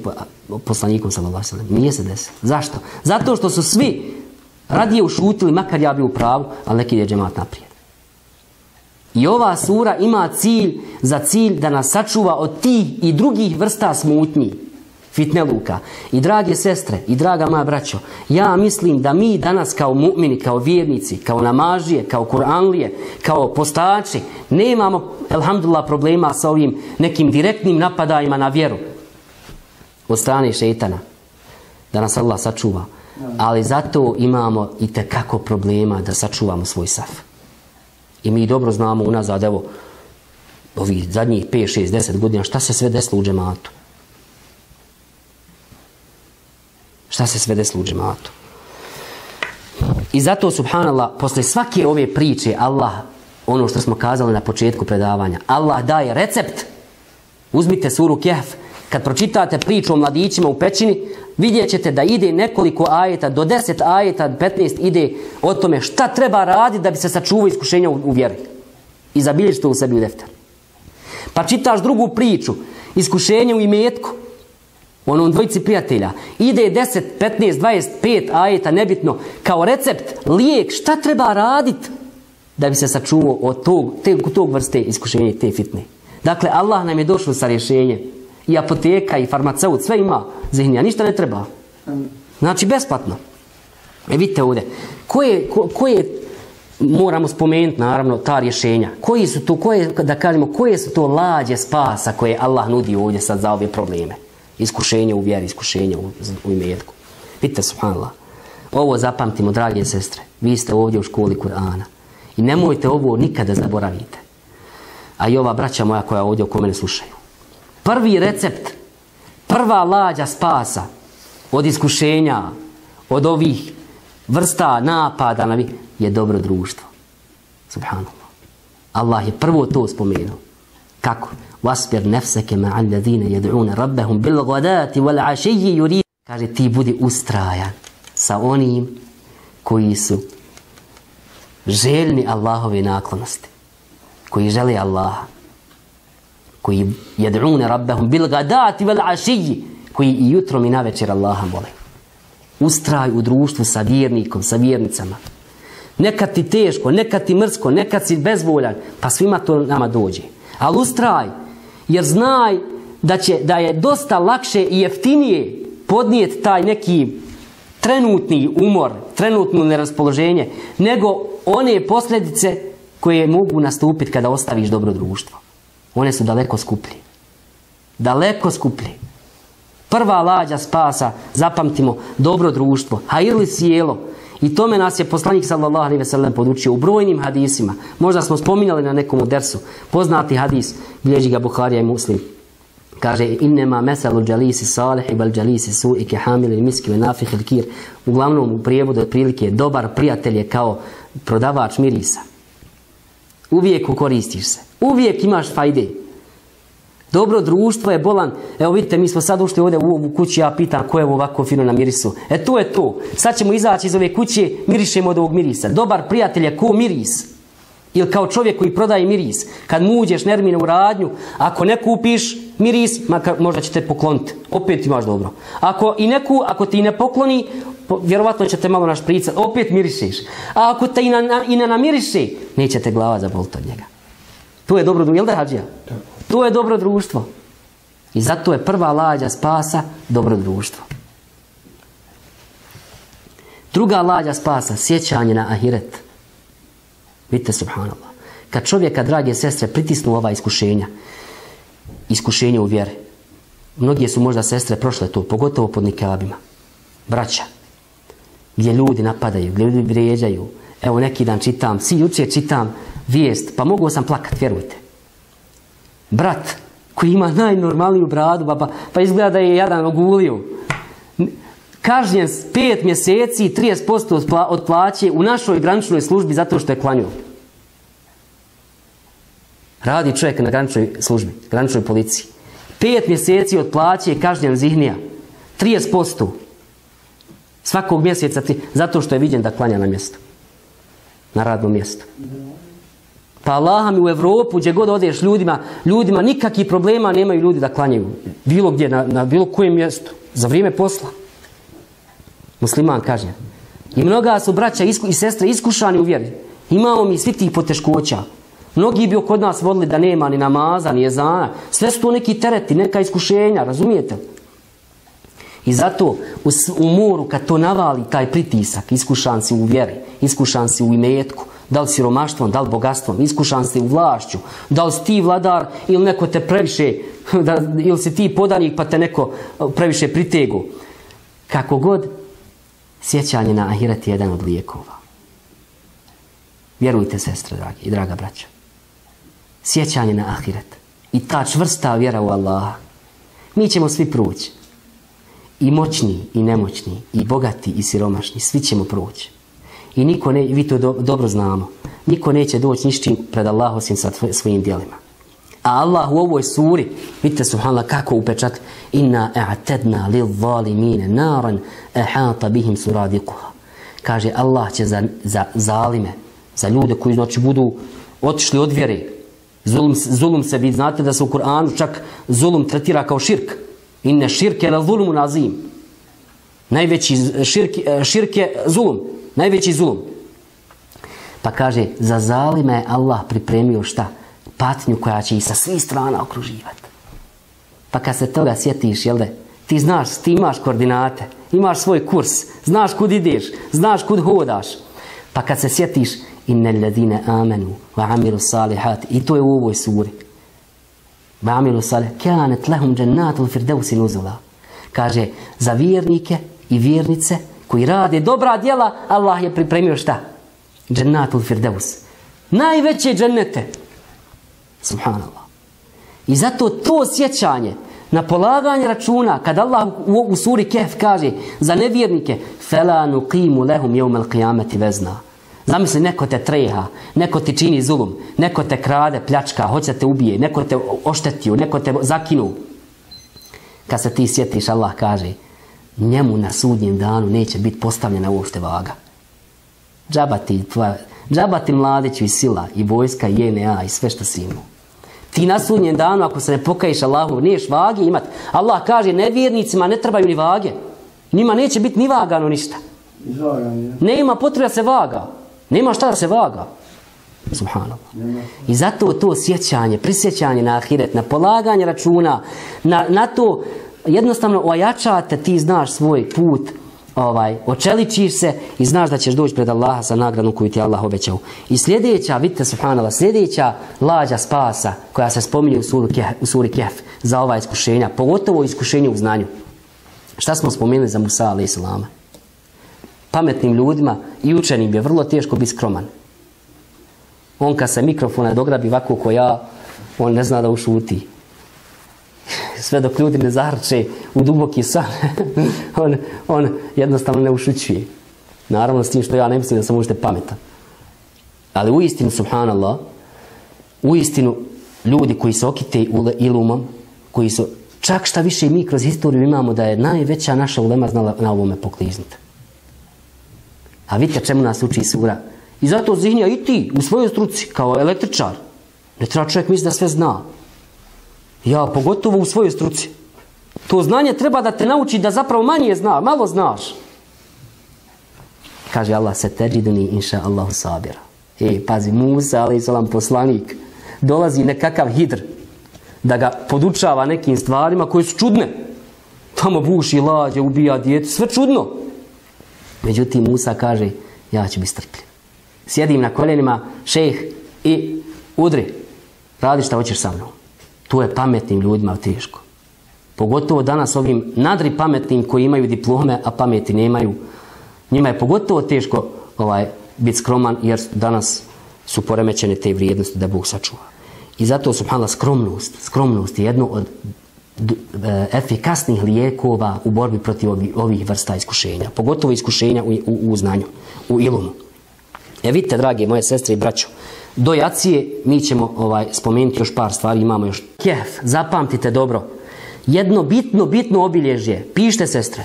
poslanikom, sallallahu nije se desilo. Zašto? Zato što su svi radije ušutili, makar ja bio u pravu, ali neki je džemat naprijed. I ova sura ima cilj za cilj da nas sačuva od tih i drugih vrsta smutnji, fitneluka. I drage sestre, i draga moja braćo, ja mislim da mi danas kao mu'mini, kao vjernici, kao namažije, kao kuranlije, kao postači, nemamo, elhamdulillah, problema sa ovim nekim direktnim napadajima na vjeru od strane šetana. Da nas Allah sačuva. Ali zato imamo i kako problema da sačuvamo svoj saf. I mi dobro znamo unazad, evo, ovih zadnjih 5, 6, 10 godina, šta se sve desilo u džematu. Šta se sve desilo u džematu. I zato, subhanallah, posle svake ove priče, Allah, ono što smo kazali na početku predavanja, Allah daje recept. Uzmite suru Kehf, kad pročitate priču o mladićima u pećini, vidjet ćete da ide nekoliko ajeta, do 10 ajeta, 15 ide o tome šta treba raditi da bi se sačuvao iskušenja u, vjeri. I zabilježi to u sebi u defter. Pa čitaš drugu priču, iskušenje u imetku, onom dvojici prijatelja. Ide 10, 15, 25 ajeta, nebitno, kao recept, lijek, šta treba raditi da bi se sačuvao od tog, tog vrste iskušenja i te fitne. Dakle, Allah nam je došao sa rješenjem i apoteka i farmaceut, sve ima zihnija, ništa ne treba. Znači, besplatno. E vidite ovdje, koje, ko, koje moramo spomenuti naravno ta rješenja. Koji su to, koje, da kažemo, koje su to lađe spasa koje Allah nudi ovdje sad za ove probleme? Iskušenje u vjeri, iskušenje u, u imetku. Vidite, subhanallah. Ovo zapamtimo, drage sestre. Vi ste ovdje u školi Kur'ana. I nemojte ovo nikada zaboravite. A i ova braća moja koja ovdje oko mene slušaju prvi recept, prva lađa spasa od iskušenja, od ovih vrsta napada na je dobro društvo. Subhanallah. Allah je prvo to spomenuo. Kako? Wasbir nefseke ma'al ladine jed'une rabbehum bil godati wal ašiji yurid. Kaže ti budi ustrajan sa onim koji su željni Allahove naklonosti. Koji žele Allaha. Koji jed'une rabbehum bil godati wal ašiji. Koji i jutrom i navečer Allaha mole. Ustraj u društvu sa vjernikom, sa vjernicama. Nekad ti teško, nekad ti mrsko, nekad si bezvoljan, pa svima to nama dođe. Ali ustraj, jer znaj da, će, da je dosta lakše i jeftinije podnijeti taj neki trenutni umor, trenutno neraspoloženje, nego one posljedice koje mogu nastupiti kada ostaviš dobro društvo. One su daleko skuplje. Daleko skuplje. Prva lađa spasa, zapamtimo, dobro društvo, hajrli sjelo, i tome nas je poslanik sallallahu alejhi ve sellem podučio u brojnim hadisima. Možda smo spominjali na nekom dersu. Poznati hadis bilježi ga Buharija i Muslim. Kaže innema mesalu džalisi salih bal džalisi su i kehamili miski ve nafih kir. Uglavnom u prijevodu otprilike dobar prijatelj je kao prodavač mirisa. Uvijek koristiš se. Uvijek imaš fajde. Dobro društvo je bolan. Evo vidite, mi smo sad ušli ovdje u ovu kuću, ja pitam ko je ovo ovako fino na mirisu. E to je to. Sad ćemo izaći iz ove kuće, mirišemo od ovog mirisa. Dobar prijatelj je ko miris. Ili kao čovjek koji prodaje miris. Kad mu uđeš nermine u radnju, ako ne kupiš miris, makar, možda će te pokloniti. Opet imaš dobro. Ako i neku, ako ti ne pokloni, vjerovatno će te malo našpricati. Opet mirišeš. A ako te i, na, i ne namiriše, neće te glava zaboliti od njega. To je dobro, jel da hađija? To je dobro društvo. I zato je prva lađa spasa dobro društvo. Druga lađa spasa, sjećanje na ahiret. Vidite, subhanallah. Kad čovjeka, drage sestre, pritisnu ova iskušenja, iskušenje u vjeri, mnogije su možda sestre prošle to, pogotovo pod nikabima. Braća, gdje ljudi napadaju, gdje ljudi vrijeđaju. Evo neki dan čitam, svi jučer čitam vijest, pa mogu sam plakat, vjerujte brat koji ima najnormalniju bradu, pa, pa izgleda da je jadan ogulio. Kažnjen pet mjeseci i 30% od plaće u našoj graničnoj službi zato što je klanio. Radi čovjek na graničnoj službi, graničnoj policiji. Pet mjeseci od plaće je kažnjen zihnija. 30%. Svakog mjeseca ti, zato što je viđen da klanja na mjesto. Na radnom mjestu. Pa Allah mi u Evropu, gdje god odeš ljudima, ljudima nikakvih problema nemaju ljudi da klanjaju. Bilo gdje, na, na bilo kojem mjestu. Za vrijeme posla. Musliman kaže. I mnoga su braća i sestre iskušani u vjeri. Imamo mi svi tih poteškoća. Mnogi bi kod nas vodili da nema ni namaza, ni jezana. Sve su to neki tereti, neka iskušenja, razumijete? I zato u, u moru kad to navali taj pritisak, iskušan si u vjeri, iskušan si u imetku, da li siromaštvom, da li bogatstvom, iskušan si u vlašću, da li si ti vladar ili neko te previše, [LAUGHS] da, ili si ti podanik pa te neko previše pritegu. Kako god, sjećanje na ahiret je jedan od lijekova. Vjerujte, sestre, dragi i draga braća. Sjećanje na ahiret. I ta čvrsta vjera u Allaha. Mi ćemo svi proći. I moćni, i nemoćni, i bogati, i siromašni. Svi ćemo proći. I niko ne, vi to do, dobro znamo, niko neće doći nišćim pred Allah osim sa svojim dijelima. A Allah u ovoj suri, vidite subhanallah kako upečat, inna a'tadna lil zalimine naran ahata bihim suradikuha. Kaže Allah će za, za zalime, za ljude koji znači budu otišli od vjere, zulum, zulum se, vi znate da se u Kur'anu čak zulum tretira kao širk. Inne širke la zulmu nazim. Najveći širk, širk je zulum. Najveći zulum. Pa kaže, za zalime je Allah pripremio šta? Patnju koja će ih sa svih strana okruživati. Pa kad se toga sjetiš, jel de? Ti znaš, ti imaš koordinate, imaš svoj kurs, znaš kud ideš, znaš kud hodaš. Pa kad se sjetiš, Inna allazina amanu wa amilu salihat. I to je u ovoj suri. Wa amilu salihat. Kanet lahum džennatul firdevsi nuzula. Kaže, za vjernike i vjernice koji rade dobra djela, Allah je pripremio šta? Džennatul firdeus. Najveće džennete. Subhanallah. I zato to sjećanje na polaganje računa, kad Allah u, suri Kehf kaže za nevjernike, felanu qimu lehum jeumel qiyameti vezna. Zamisli, neko te treha, neko ti čini zulum, neko te krade, pljačka, hoće te ubije, neko te oštetio, neko te zakinu. Kad se ti sjetiš, Allah kaže, njemu na sudnjem danu neće biti postavljena uopšte vaga. Džabati, džabati mladiću i sila, i vojska, i JNA, i sve što si imao. Ti na sudnjem danu, ako se ne pokajiš Allahu, niješ vagi imat. Allah kaže, nevjernicima ne trebaju ni vage. Njima neće biti ni vagano ništa. Ne ima potreba se vaga. Nema šta da se vaga. Subhanallah. I zato to sjećanje, prisjećanje na ahiret, na polaganje računa, na, na to jednostavno ojačate, ti znaš svoj put, ovaj, očeličiš se i znaš da ćeš doći pred Allaha sa nagradom koju ti Allah obećao. I sljedeća, vidite subhanallah, sljedeća lađa spasa koja se spominje u suri, Kehf, u suri Kehf za ova iskušenja, pogotovo iskušenje u znanju. Šta smo spomenuli za Musa alaih Pametnim ljudima i učenim je vrlo teško biti skroman. On kad se mikrofona dograbi ovako ko ja, on ne zna da ušuti. Sve dok ljudi ne zahrče u duboki san, [LAUGHS] on, on jednostavno ne ušućuje. Naravno s tim što ja ne mislim da sam možete pametan. Ali u istinu, subhanallah, u istinu ljudi koji se okite ilumom, koji su, čak šta više mi kroz historiju imamo da je najveća naša ulema znala na ovome pokliznuti. A vidite čemu nas uči sura. I zato zihnija i ti u svojoj struci kao električar. Ne treba čovjek misli da sve zna. Ja pogotovo u svojoj struci. To znanje treba da te nauči da zapravo manje zna, malo znaš. Kaže Allah se teđiduni inša Allahu sabira. E, pazi, Musa, ali salam poslanik, dolazi nekakav hidr da ga podučava nekim stvarima koje su čudne. Tamo buši lađe, ubija djete, sve čudno. Međutim, Musa kaže, ja ću biti strpljiv. Sjedim na koljenima, šejh, i udri. Radi šta hoćeš sa mnom. To je pametnim ljudima teško. Pogotovo danas ovim nadri pametnim koji imaju diplome, a pameti nemaju. Njima je pogotovo teško ovaj, biti skroman jer danas su poremećene te vrijednosti da Bog sačuva. I zato, subhanallah, skromnost, skromnost je jedno od efikasnih lijekova u borbi protiv ovih vrsta iskušenja. Pogotovo iskušenja u, u, znanju, u ilumu. E vidite, drage moje sestre i braćo, do jacije mi ćemo ovaj, spomenuti još par stvari, imamo još kef, zapamtite dobro. Jedno bitno, bitno obilježje, pište sestre,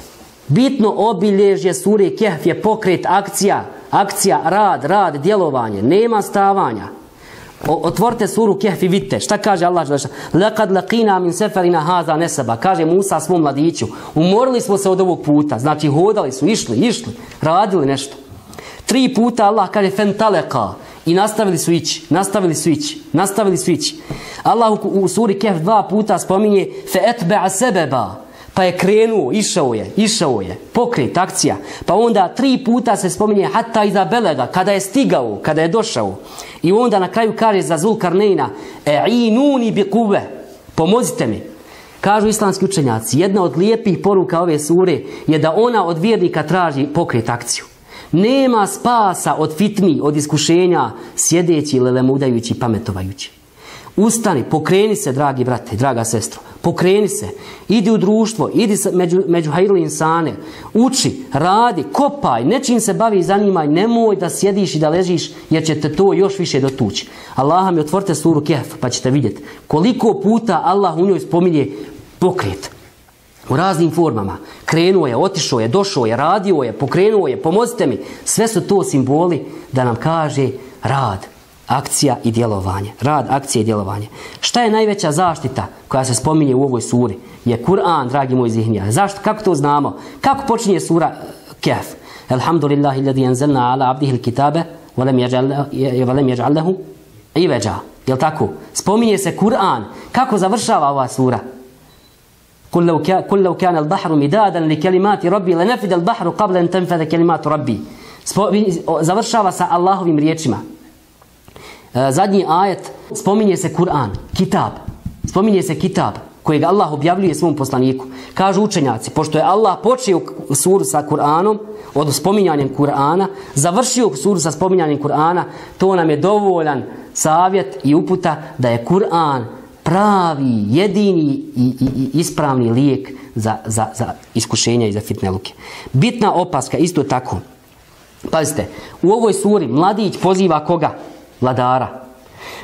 bitno obilježje sure kef je pokret, akcija, akcija, rad, rad, djelovanje, nema stavanja. Otvorite suru Kehf i vidite šta kaže Allah Lekad laqina min seferina haza nesaba. Kaže Musa svom mladiću. Umorili smo se od ovog puta. Znači hodali su, išli, išli, radili nešto. Tri puta Allah kaže fentaleka. I nastavili su ići, nastavili su ići, nastavili su ići. Allah u, suri Kehf dva puta spominje fe etbe'a sebeba. Pa je krenuo, išao je, išao je, pokret, akcija. Pa onda tri puta se spominje hatta iza belega, kada je stigao, kada je došao. I onda na kraju kaže za Zulkarnejna, e inuni bi kuve, pomozite mi. Kažu islamski učenjaci, jedna od lijepih poruka ove sure je da ona od vjernika traži pokret akciju. Nema spasa od fitni, od iskušenja, sjedeći, lelemudajući, pametovajući. Ustani, pokreni se, dragi brate, draga sestro. Pokreni se. Idi u društvo, idi među, među hajrli insane. Uči, radi, kopaj, nečim se bavi i zanimaj. Nemoj da sjediš i da ležiš jer će te to još više dotući. Allah mi otvorite suru Kehf pa ćete vidjeti koliko puta Allah u njoj spominje pokret. U raznim formama. Krenuo je, otišao je, došao je, radio je, pokrenuo je, pomozite mi. Sve su to simboli da nam kaže rad akcija i djelovanje. Rad, akcija i djelovanje. Šta je najveća zaštita koja se spominje u ovoj suri? Je Kur'an, dragi moj zihnija. Zašto? Kako to znamo? Kako počinje sura eh, Kehf? Alhamdulillahi alladhi anzalna ala abdihi al-kitabe wa lam yaj'al lahu iwaja. Jel tako? Spominje se Kur'an. Kako završava ova sura? قل لو كان قل لو كان البحر مدادا لكلمات ربي لنفد البحر قبل ان تنفذ كلمات ربي završava sa Allahovim riječima E, zadnji ajet spominje se Kur'an, kitab. Spominje se kitab kojeg Allah objavljuje svom poslaniku. Kažu učenjaci, pošto je Allah počeo suru sa Kur'anom, od spominjanjem Kur'ana, završio suru sa spominjanjem Kur'ana, to nam je dovoljan savjet i uputa da je Kur'an pravi, jedini i, i, ispravni lijek za, za, za iskušenja i za fitne luke. Bitna opaska, isto tako, Pazite, u ovoj suri mladić poziva koga? Vladara.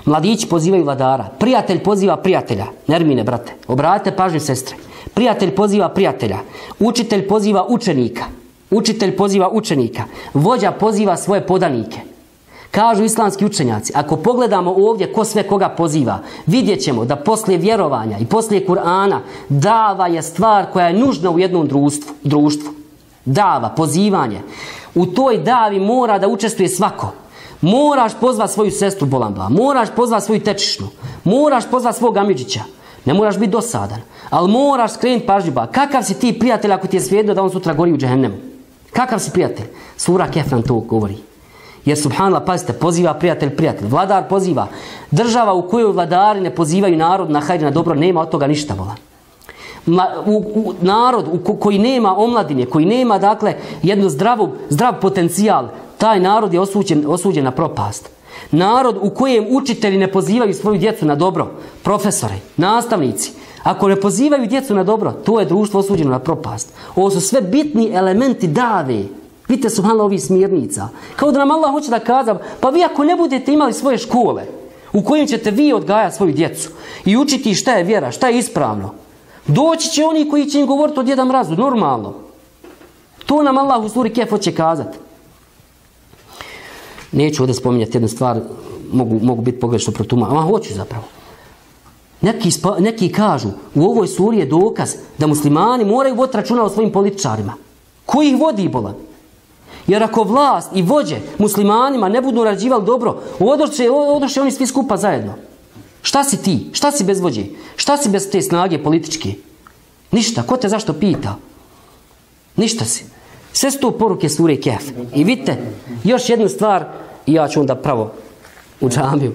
Mladići pozivaju vladara. Prijatelj poziva prijatelja. Nermine, brate. Obratite pažnju, sestre. Prijatelj poziva prijatelja. Učitelj poziva učenika. Učitelj poziva učenika. Vođa poziva svoje podanike. Kažu islamski učenjaci, ako pogledamo ovdje ko sve koga poziva, vidjet ćemo da poslije vjerovanja i poslije Kur'ana dava je stvar koja je nužna u jednom društvu. društvu. Dava, pozivanje. U toj davi mora da učestvuje svako. Moraš pozvati svoju sestru Bolamba, moraš pozvati svoju tečišnu, moraš pozvati svog Amidžića. Ne moraš biti dosadan, ali moraš skrenuti pažnju. Kakav si ti prijatelj ako ti je svijedno da on sutra gori u džehennemu? Kakav si prijatelj? Sura Kef to govori. Jer subhanallah, pazite, poziva prijatelj, prijatelj. Vladar poziva. Država u kojoj vladari ne pozivaju narod na hajde na dobro, nema od toga ništa vola. u, narod u, koji nema omladine, koji nema dakle jednu zdravu, zdrav potencijal, taj narod je osuđen, osuđen na propast. Narod u kojem učitelji ne pozivaju svoju djecu na dobro, profesore, nastavnici, ako ne pozivaju djecu na dobro, to je društvo osuđeno na propast. Ovo su sve bitni elementi dave. Vidite su malo ovih smjernica. Kao da nam Allah hoće da kaza, pa vi ako ne budete imali svoje škole, u kojim ćete vi odgajati svoju djecu i učiti šta je vjera, šta je ispravno, doći će oni koji će im govoriti od jedan mrazu, normalno. To nam Allah u suri Kef hoće kazati. Neću ovdje spominjati jednu stvar, mogu, mogu biti pogrešno protuma, ali hoću zapravo. Neki, neki kažu, u ovoj suri je dokaz da muslimani moraju voditi računa o svojim političarima. Koji ih vodi bolan? Jer ako vlast i vođe muslimanima ne budu rađivali dobro, odoše, oni svi skupa zajedno. Šta si ti? Šta si bez vođe? Šta si bez te snage političke? Ništa. Ko te zašto pita? Ništa si. Sve su to poruke sure Kef. I vidite, još jednu stvar, i ja ću onda pravo u džambiju.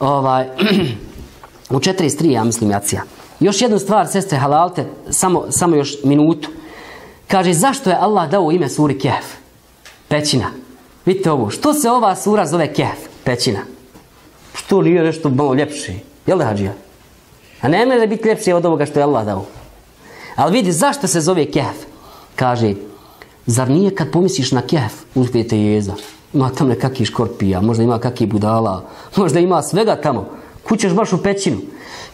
Ovaj, [CLEARS THROAT] u 43, ja mislim, jacija. Još jednu stvar, sestre halalte, samo, samo još minutu. Kaže, zašto je Allah dao ime suri Kef? Pećina. Vidite ovo, što se ova sura zove Kef? Pećina. Što nije nešto malo ljepše? Jel da hađija? A ne može biti ljepše od ovoga što je Allah dao. Ali vidi, zašto se zove Kef? Kaže, Zar nije kad pomisliš na kef, uzmijete jeza, ima tamo nekakvih škorpija, možda ima kakvih budala, možda ima svega tamo. Kućeš baš u pećinu.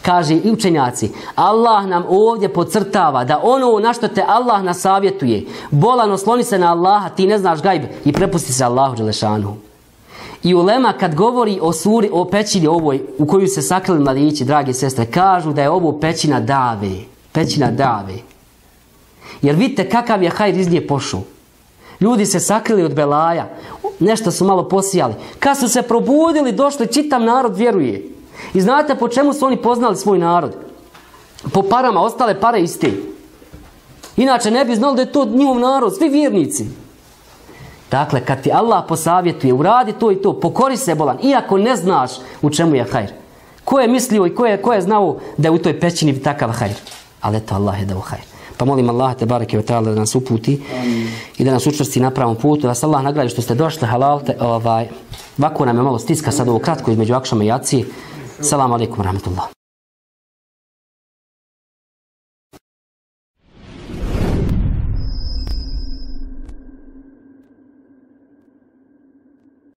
Kaže i učenjaci, Allah nam ovdje podcrtava da ono na što te Allah nasavjetuje, bolan osloni se na Allaha, ti ne znaš gajb i prepusti se Allahu Đelešanu. I ulema kad govori o suri, o pećini ovoj u koju se sakrili mladići, dragi sestre, kažu da je ovo pećina dave. Pećina dave. Jer vidite kakav je hajr iz nje pošao. Ljudi se sakrili od belaja, nešto su malo posijali. Kad su se probudili, došli, čitav narod vjeruje. I znate po čemu su oni poznali svoj narod? Po parama, ostale pare iste. Inače ne bi znali da je to njihov narod, svi vjernici. Dakle, kad ti Allah posavjetuje, uradi to i to, pokori se bolan, iako ne znaš u čemu je hajr. Ko je mislio i ko je, ko je znao da je u toj pećini takav hajr? Ali eto, Allah je dao hajr. Pa molim Allah te bareke ve da nas uputi i da nas učvrsti na pravom putu. Da vas Allah nagradi što ste došli halalte. Ovaj, ovako nam je malo stiska sad ovo kratko između akšama i jaci. Salam alaikum rahmatullah.